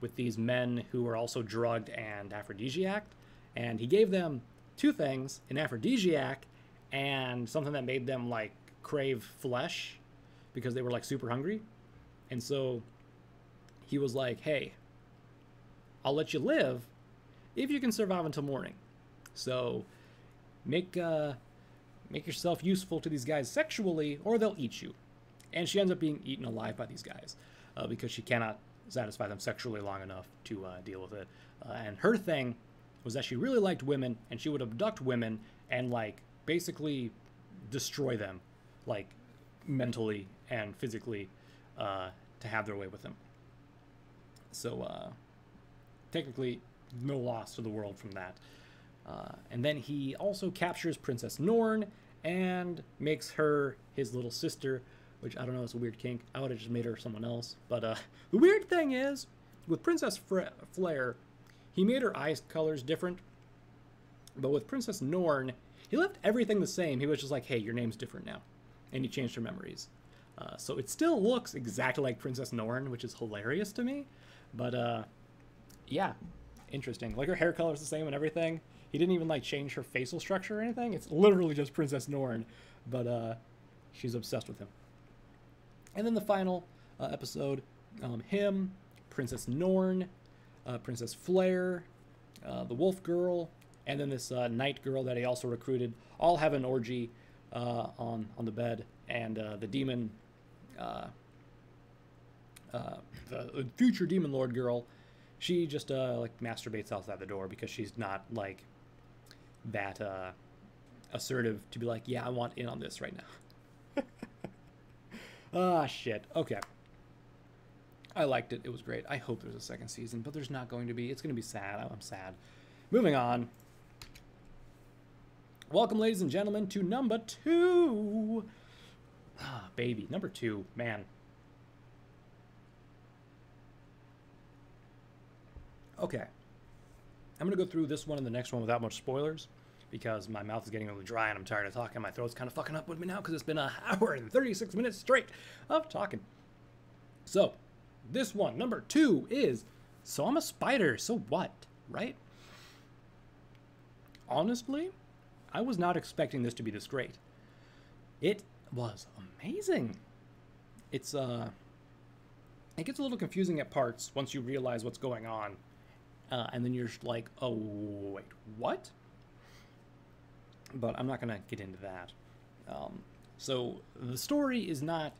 with these men who were also drugged and aphrodisiac. And he gave them two things an aphrodisiac and something that made them like crave flesh because they were like super hungry. And so he was like, hey, I'll let you live if you can survive until morning. So make uh, make yourself useful to these guys sexually, or they'll eat you. And she ends up being eaten alive by these guys uh, because she cannot satisfy them sexually long enough to uh, deal with it. Uh, and her thing was that she really liked women, and she would abduct women and like basically destroy them, like mentally and physically, uh, to have their way with them. So uh, technically, no loss to the world from that. Uh, and then he also captures Princess Norn and makes her his little sister, which I don't know, it's a weird kink. I would have just made her someone else. But uh, the weird thing is, with Princess Fre- Flare, he made her eyes colors different. But with Princess Norn, He left everything the same. He was just like, hey, your name's different now. And he changed her memories. Uh, so it still looks exactly like Princess Norn, which is hilarious to me. But uh, yeah, interesting. Like her hair color is the same and everything. He didn't even like change her facial structure or anything. It's literally just Princess Norn, but uh, she's obsessed with him. And then the final uh, episode, um, him, Princess Norn, uh, Princess Flare, uh, the Wolf Girl, and then this uh, Night Girl that he also recruited, all have an orgy uh, on on the bed, and uh, the demon, uh, the future demon lord girl, she just uh, like masturbates outside the door because she's not like that uh, assertive to be like, yeah, I want in on this right now. ah, shit. Okay. I liked it. It was great. I hope there's a second season, but there's not going to be. It's going to be sad. I'm sad. Moving on. Welcome, ladies and gentlemen, to number two. Ah, baby. Number two. Man. Okay. I'm going to go through this one and the next one without much spoilers because my mouth is getting really dry and I'm tired of talking. My throat's kind of fucking up with me now because it's been an hour and 36 minutes straight of talking. So, this one, number two, is So I'm a spider, so what? Right? Honestly, I was not expecting this to be this great. It was amazing. It's, uh, it gets a little confusing at parts once you realize what's going on uh, and then you're like, oh, wait, what? But I'm not going to get into that. Um, so the story is not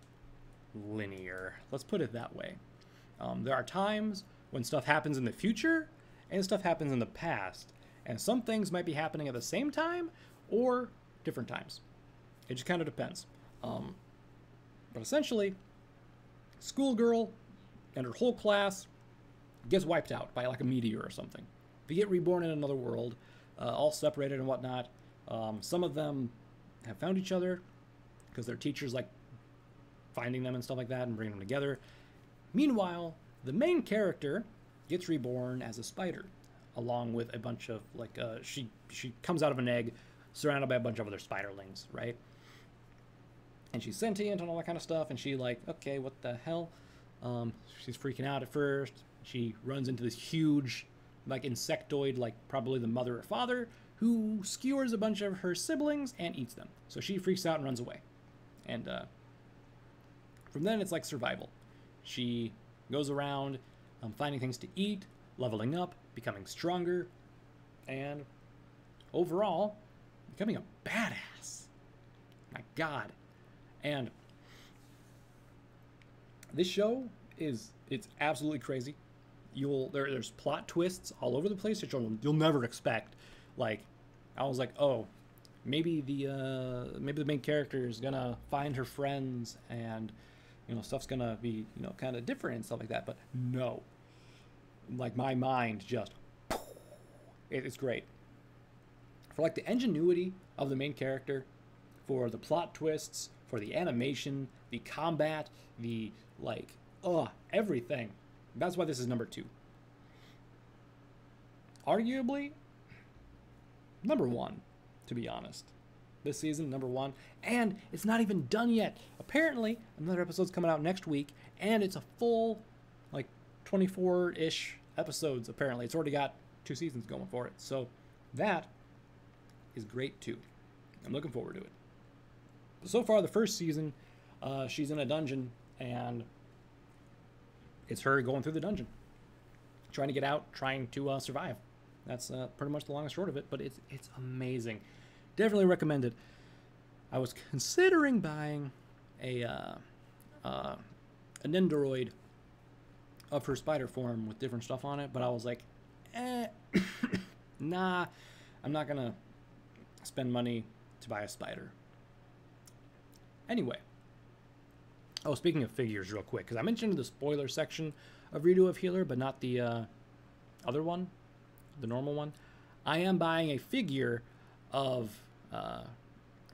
linear. Let's put it that way. Um, there are times when stuff happens in the future and stuff happens in the past. And some things might be happening at the same time or different times. It just kind of depends. Um, but essentially, schoolgirl and her whole class gets wiped out by like a meteor or something. They get reborn in another world, uh, all separated and whatnot. Um, some of them have found each other because their teachers like finding them and stuff like that and bringing them together. Meanwhile, the main character gets reborn as a spider, along with a bunch of like uh, she she comes out of an egg, surrounded by a bunch of other spiderlings, right? And she's sentient and all that kind of stuff. And she like, okay, what the hell? Um, she's freaking out at first. She runs into this huge, like insectoid, like probably the mother or father, who skewers a bunch of her siblings and eats them. So she freaks out and runs away. And uh, from then, it's like survival. She goes around um, finding things to eat, leveling up, becoming stronger, and overall, becoming a badass. My God. And this show is it's absolutely crazy you'll there, there's plot twists all over the place that you'll, you'll never expect. Like, I was like, oh, maybe the uh, maybe the main character is gonna find her friends and you know stuff's gonna be you know kind of different and stuff like that. But no, like my mind just it, it's great for like the ingenuity of the main character, for the plot twists, for the animation, the combat, the like, uh, everything that's why this is number two. Arguably, number one, to be honest. This season, number one. And it's not even done yet. Apparently, another episode's coming out next week, and it's a full, like, 24 ish episodes, apparently. It's already got two seasons going for it. So, that is great too. I'm looking forward to it. So far, the first season, uh, she's in a dungeon, and it's her going through the dungeon, trying to get out, trying to uh, survive. That's uh, pretty much the long and short of it. But it's it's amazing. Definitely recommend it. I was considering buying a uh, uh, a Nendoroid of her spider form with different stuff on it, but I was like, eh, nah, I'm not gonna spend money to buy a spider. Anyway, Oh, speaking of figures, real quick, because I mentioned the spoiler section of Redo of Healer, but not the uh, other one, the normal one. I am buying a figure of uh,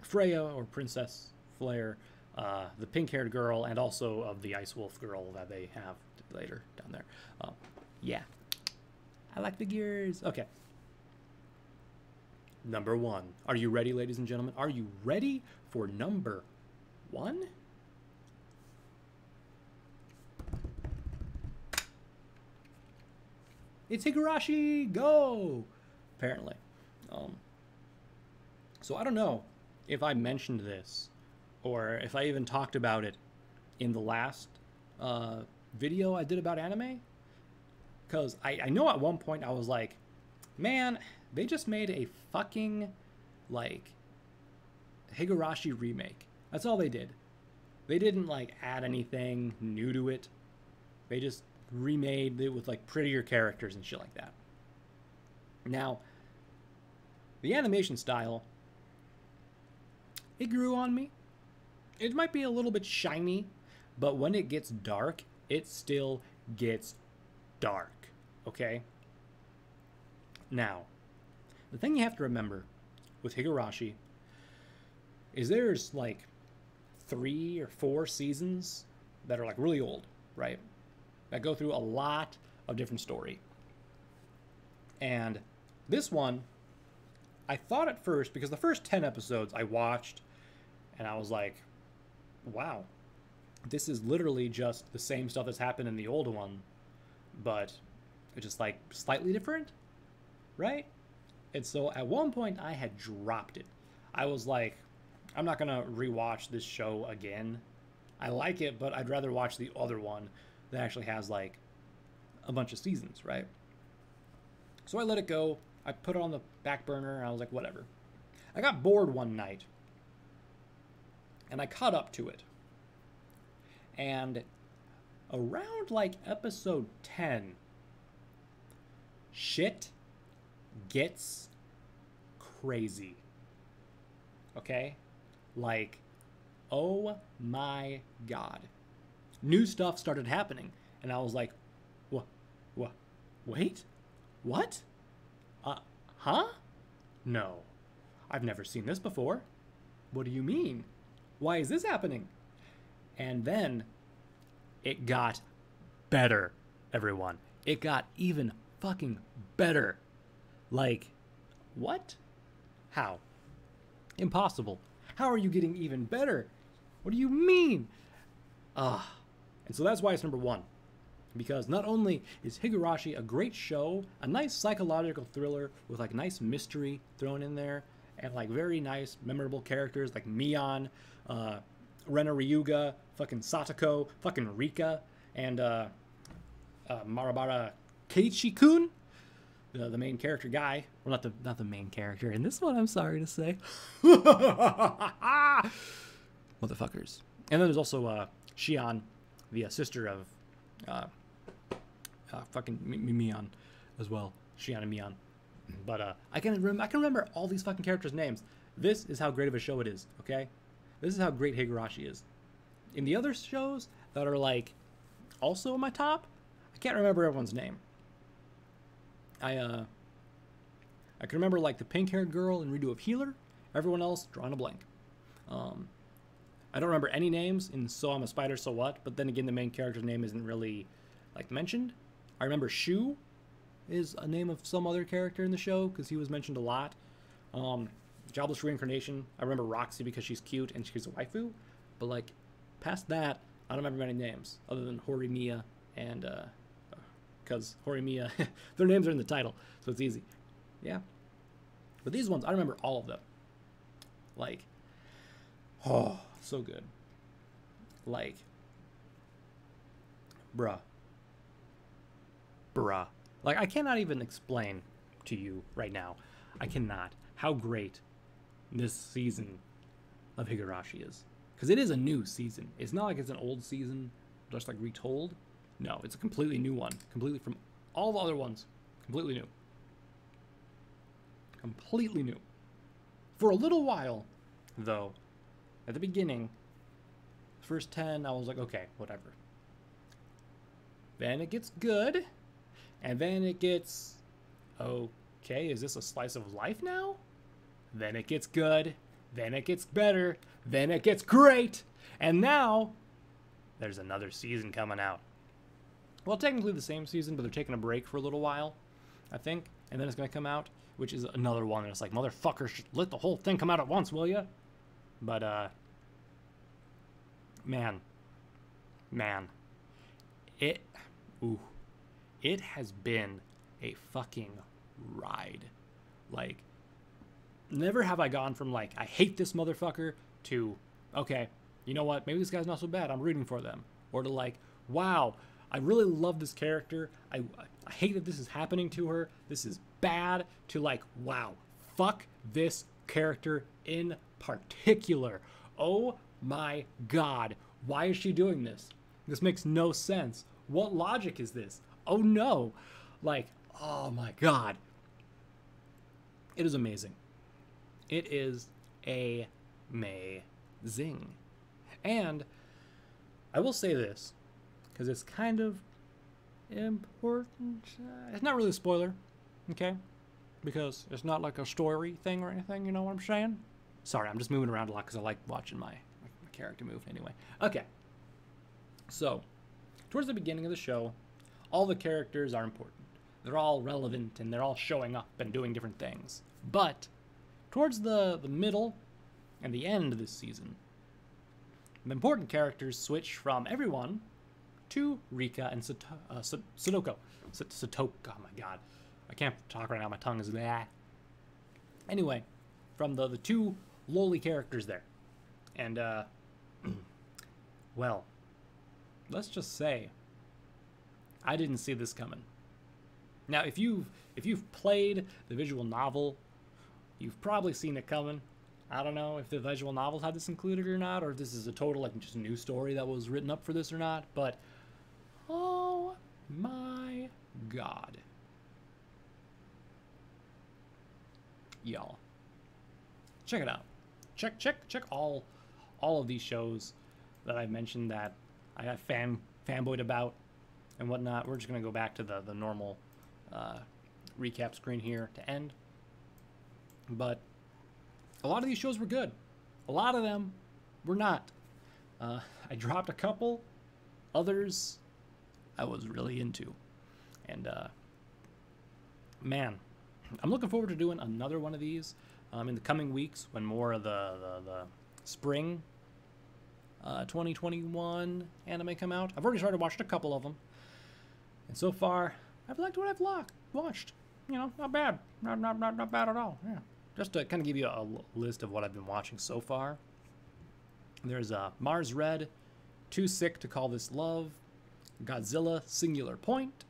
Freya or Princess Flare, uh, the pink-haired girl, and also of the Ice Wolf girl that they have later down there. Uh, yeah, I like figures. Okay. number one. Are you ready, ladies and gentlemen? Are you ready for number one? It's Higurashi Go! Apparently. Um, so I don't know if I mentioned this or if I even talked about it in the last uh, video I did about anime. Because I, I know at one point I was like, man, they just made a fucking, like, Higurashi remake. That's all they did. They didn't, like, add anything new to it. They just remade it with, like, prettier characters and shit like that. Now, the animation style, it grew on me. It might be a little bit shiny, but when it gets dark, it still gets dark. Okay? Now, the thing you have to remember with Higurashi is there's like three or four seasons that are like really old, right? That go through a lot of different story. And this one, I thought at first, because the first 10 episodes I watched, and I was like, wow, this is literally just the same stuff that's happened in the old one, but it's just like slightly different, right? And so at one point I had dropped it. I was like, I'm not gonna rewatch this show again. I like it, but I'd rather watch the other one that actually has like a bunch of seasons, right? So I let it go. I put it on the back burner and I was like, whatever. I got bored one night and I caught up to it. And around like episode 10, shit gets crazy. Okay? Like, oh my god. New stuff started happening. And I was like, what? What? Wait? What? Uh, huh? No. I've never seen this before. What do you mean? Why is this happening? And then it got better, everyone. It got even fucking better. Like, what? How? Impossible. How are you getting even better? What do you mean? Ah. And so that's why it's number one. Because not only is Higurashi a great show, a nice psychological thriller with like nice mystery thrown in there, and like very nice, memorable characters like Mion, uh, Rena Ryuga, fucking Satoko, fucking Rika, and uh, uh, Maebara Keiichi-kun, the, the main character guy. Well, not the not the main character in this one. I'm sorry to say, motherfuckers. And then there's also uh, Shion, the uh, sister of uh, uh, fucking Mion, as well. Shion and Mion. But uh, I can rem- I can remember all these fucking characters' names. This is how great of a show it is. Okay, this is how great Higurashi is. In the other shows that are like also in my top, I can't remember everyone's name. I uh I can remember like the pink-haired girl in Redo of Healer. Everyone else drawing a blank. Um, I don't remember any names in So I'm a Spider, So What. But then again, the main character's name isn't really like mentioned. I remember Shu is a name of some other character in the show because he was mentioned a lot. Um, Jobless Reincarnation. I remember Roxy because she's cute and she's a waifu. But like past that, I don't remember many names other than Hori Mia and because Horimiya, their names are in the title, so it's easy. Yeah. But these ones, I remember all of them. Like, oh, so good. Like, bruh. Bruh. Like, I cannot even explain to you right now. I cannot. How great this season of Higurashi is. Because it is a new season. It's not like it's an old season, just like retold. No, it's a completely new one. Completely from all the other ones. Completely new. Completely new. For a little while, though, at the beginning, first 10, I was like, okay, whatever. Then it gets good, and then it gets, okay, is this a slice of life now? Then it gets good, then it gets better, then it gets great, and now there's another season coming out. Well, technically the same season, but they're taking a break for a little while, I think, and then it's going to come out which is another one that's like, motherfucker, let the whole thing come out at once, will ya? But, uh, man, man, it, ooh, it has been a fucking ride. Like, never have I gone from like, I hate this motherfucker to, okay, you know what, maybe this guy's not so bad, I'm rooting for them. Or to like, wow, I really love this character. I, I hate that this is happening to her. This is bad. To like, wow, fuck this character in particular. Oh my god, why is she doing this? This makes no sense. What logic is this? Oh no. Like, oh my god. It is amazing. It is amazing. And I will say this because it's kind of important. It's not really a spoiler, okay? Because it's not like a story thing or anything, you know what I'm saying? Sorry, I'm just moving around a lot because I like watching my, my character move anyway. Okay. So, towards the beginning of the show, all the characters are important. They're all relevant and they're all showing up and doing different things. But, towards the, the middle and the end of this season, the important characters switch from everyone to Rika and Sato- uh, Sadoko. Satoko, oh my god. I can't talk right now, my tongue is that. Anyway, from the, the two lowly characters there. And, uh, well, let's just say, I didn't see this coming. Now, if you've if you've played the visual novel, you've probably seen it coming. I don't know if the visual novels had this included or not, or if this is a total like just new story that was written up for this or not. But oh my god, y'all, check it out. Check check check all all of these shows that I've mentioned that I got fan fanboyed about and whatnot. We're just gonna go back to the the normal uh, recap screen here to end, but a lot of these shows were good. A lot of them were not. Uh, I dropped a couple. Others, I was really into. And, uh, man, I'm looking forward to doing another one of these um, in the coming weeks when more of the, the, the spring uh, 2021 anime come out. I've already started watching a couple of them. And so far, I've liked what I've watched. You know, not bad. Not, not, not, not bad at all. Yeah just to kind of give you a list of what I've been watching so far. There's uh, Mars Red, Too Sick to Call This Love, Godzilla Singular Point,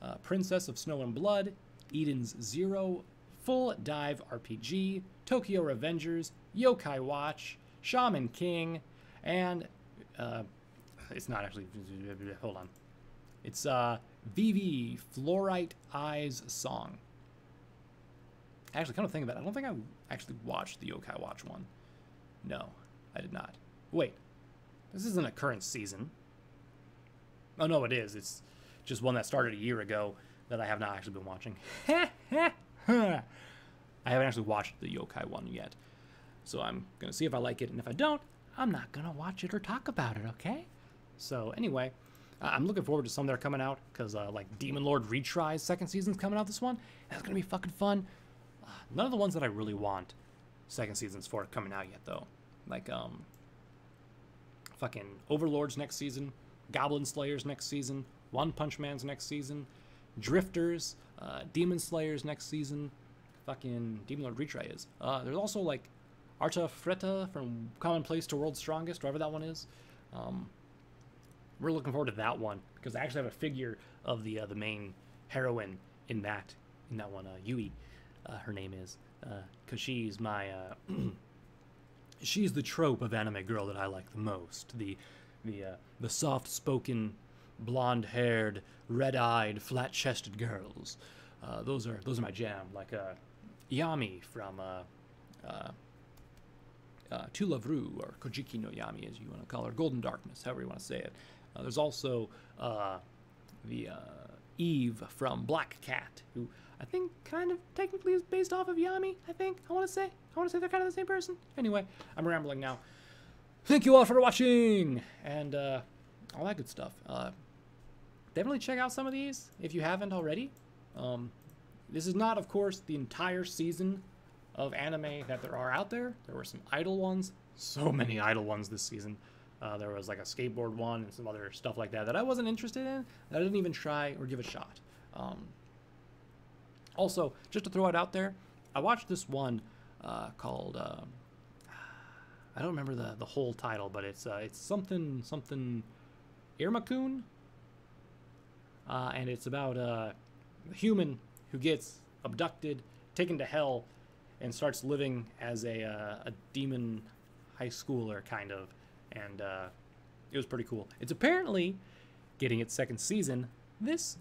uh, Princess of Snow and Blood, Eden's Zero, Full Dive RPG, Tokyo Revengers, Yokai Watch, Shaman King, and uh, it's not actually. Hold on. It's uh, Vivy Fluorite Eyes Song. Actually, kind of think about it. I don't think I actually watched the Yokai Watch one. No, I did not. Wait, this isn't a current season. Oh no, it is. It's just one that started a year ago that I have not actually been watching. I haven't actually watched the Yokai one yet. So I'm gonna see if I like it, and if I don't, I'm not gonna watch it or talk about it, okay? So anyway, I'm looking forward to some that are coming out, because uh, like Demon Lord Retries second season's coming out this one. That's gonna be fucking fun. None of the ones that I really want second seasons for coming out yet, though. Like, um, fucking Overlord's next season, Goblin Slayer's next season, One Punch Man's next season, Drifters, uh, Demon Slayer's next season, fucking Demon Lord Retry is. Uh, there's also like Arta Freta from Commonplace to World's Strongest, whatever that one is. Um, we're looking forward to that one because I actually have a figure of the uh, the main heroine in that in that one, uh, Yui uh, her name is, because uh, she's my, uh, she's the trope of anime girl that I like the most. The, the, uh, the soft-spoken, blonde-haired, red-eyed, flat-chested girls. Uh, those are those are my jam. Like uh, Yami from uh, uh, uh, To Love Ru or Konjiki no Yami, as you want to call her, Golden Darkness, however you want to say it. Uh, there's also the Eve from Black Cat, who I think kind of technically is based off of Yami, I think. I want to say. I want to say they're kind of the same person. Anyway, I'm rambling now. Thank you all for watching and uh, all that good stuff. Uh, definitely check out some of these if you haven't already. Um, this is not, of course, the entire season of anime that there are out there. There were some idol ones, so many idol ones this season. Uh, there was like a skateboard one and some other stuff like that that I wasn't interested in. That I didn't even try or give a shot. Um, also, just to throw it out there, I watched this one uh, called um, I don't remember the the whole title, but it's uh, it's something something Iruma-kun, uh, and it's about a human who gets abducted, taken to hell, and starts living as a uh, a demon high schooler kind of, and uh, it was pretty cool. It's apparently getting its second season this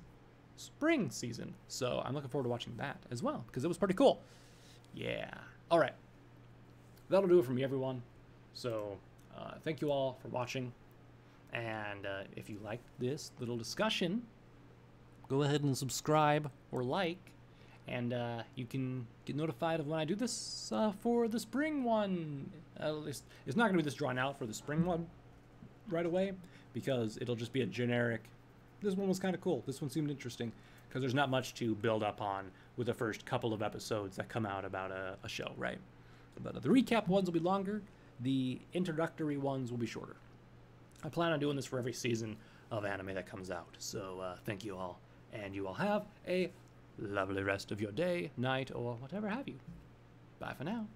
spring season, so I'm looking forward to watching that as well because it was pretty cool. Yeah. All right. That'll do it for me, everyone. So, uh, thank you all for watching. And uh, if you liked this little discussion, go ahead and subscribe or like. And uh, you can get notified of when I do this uh, for the spring one. At least it's not going to be this drawn out for the spring one right away because it'll just be a generic. This one was kind of cool. This one seemed interesting because there's not much to build up on with the first couple of episodes that come out about a, a show, right? But the recap ones will be longer. The introductory ones will be shorter. I plan on doing this for every season of anime that comes out. So uh, thank you all, and you all have a lovely rest of your day, night, or whatever have you. Bye for now.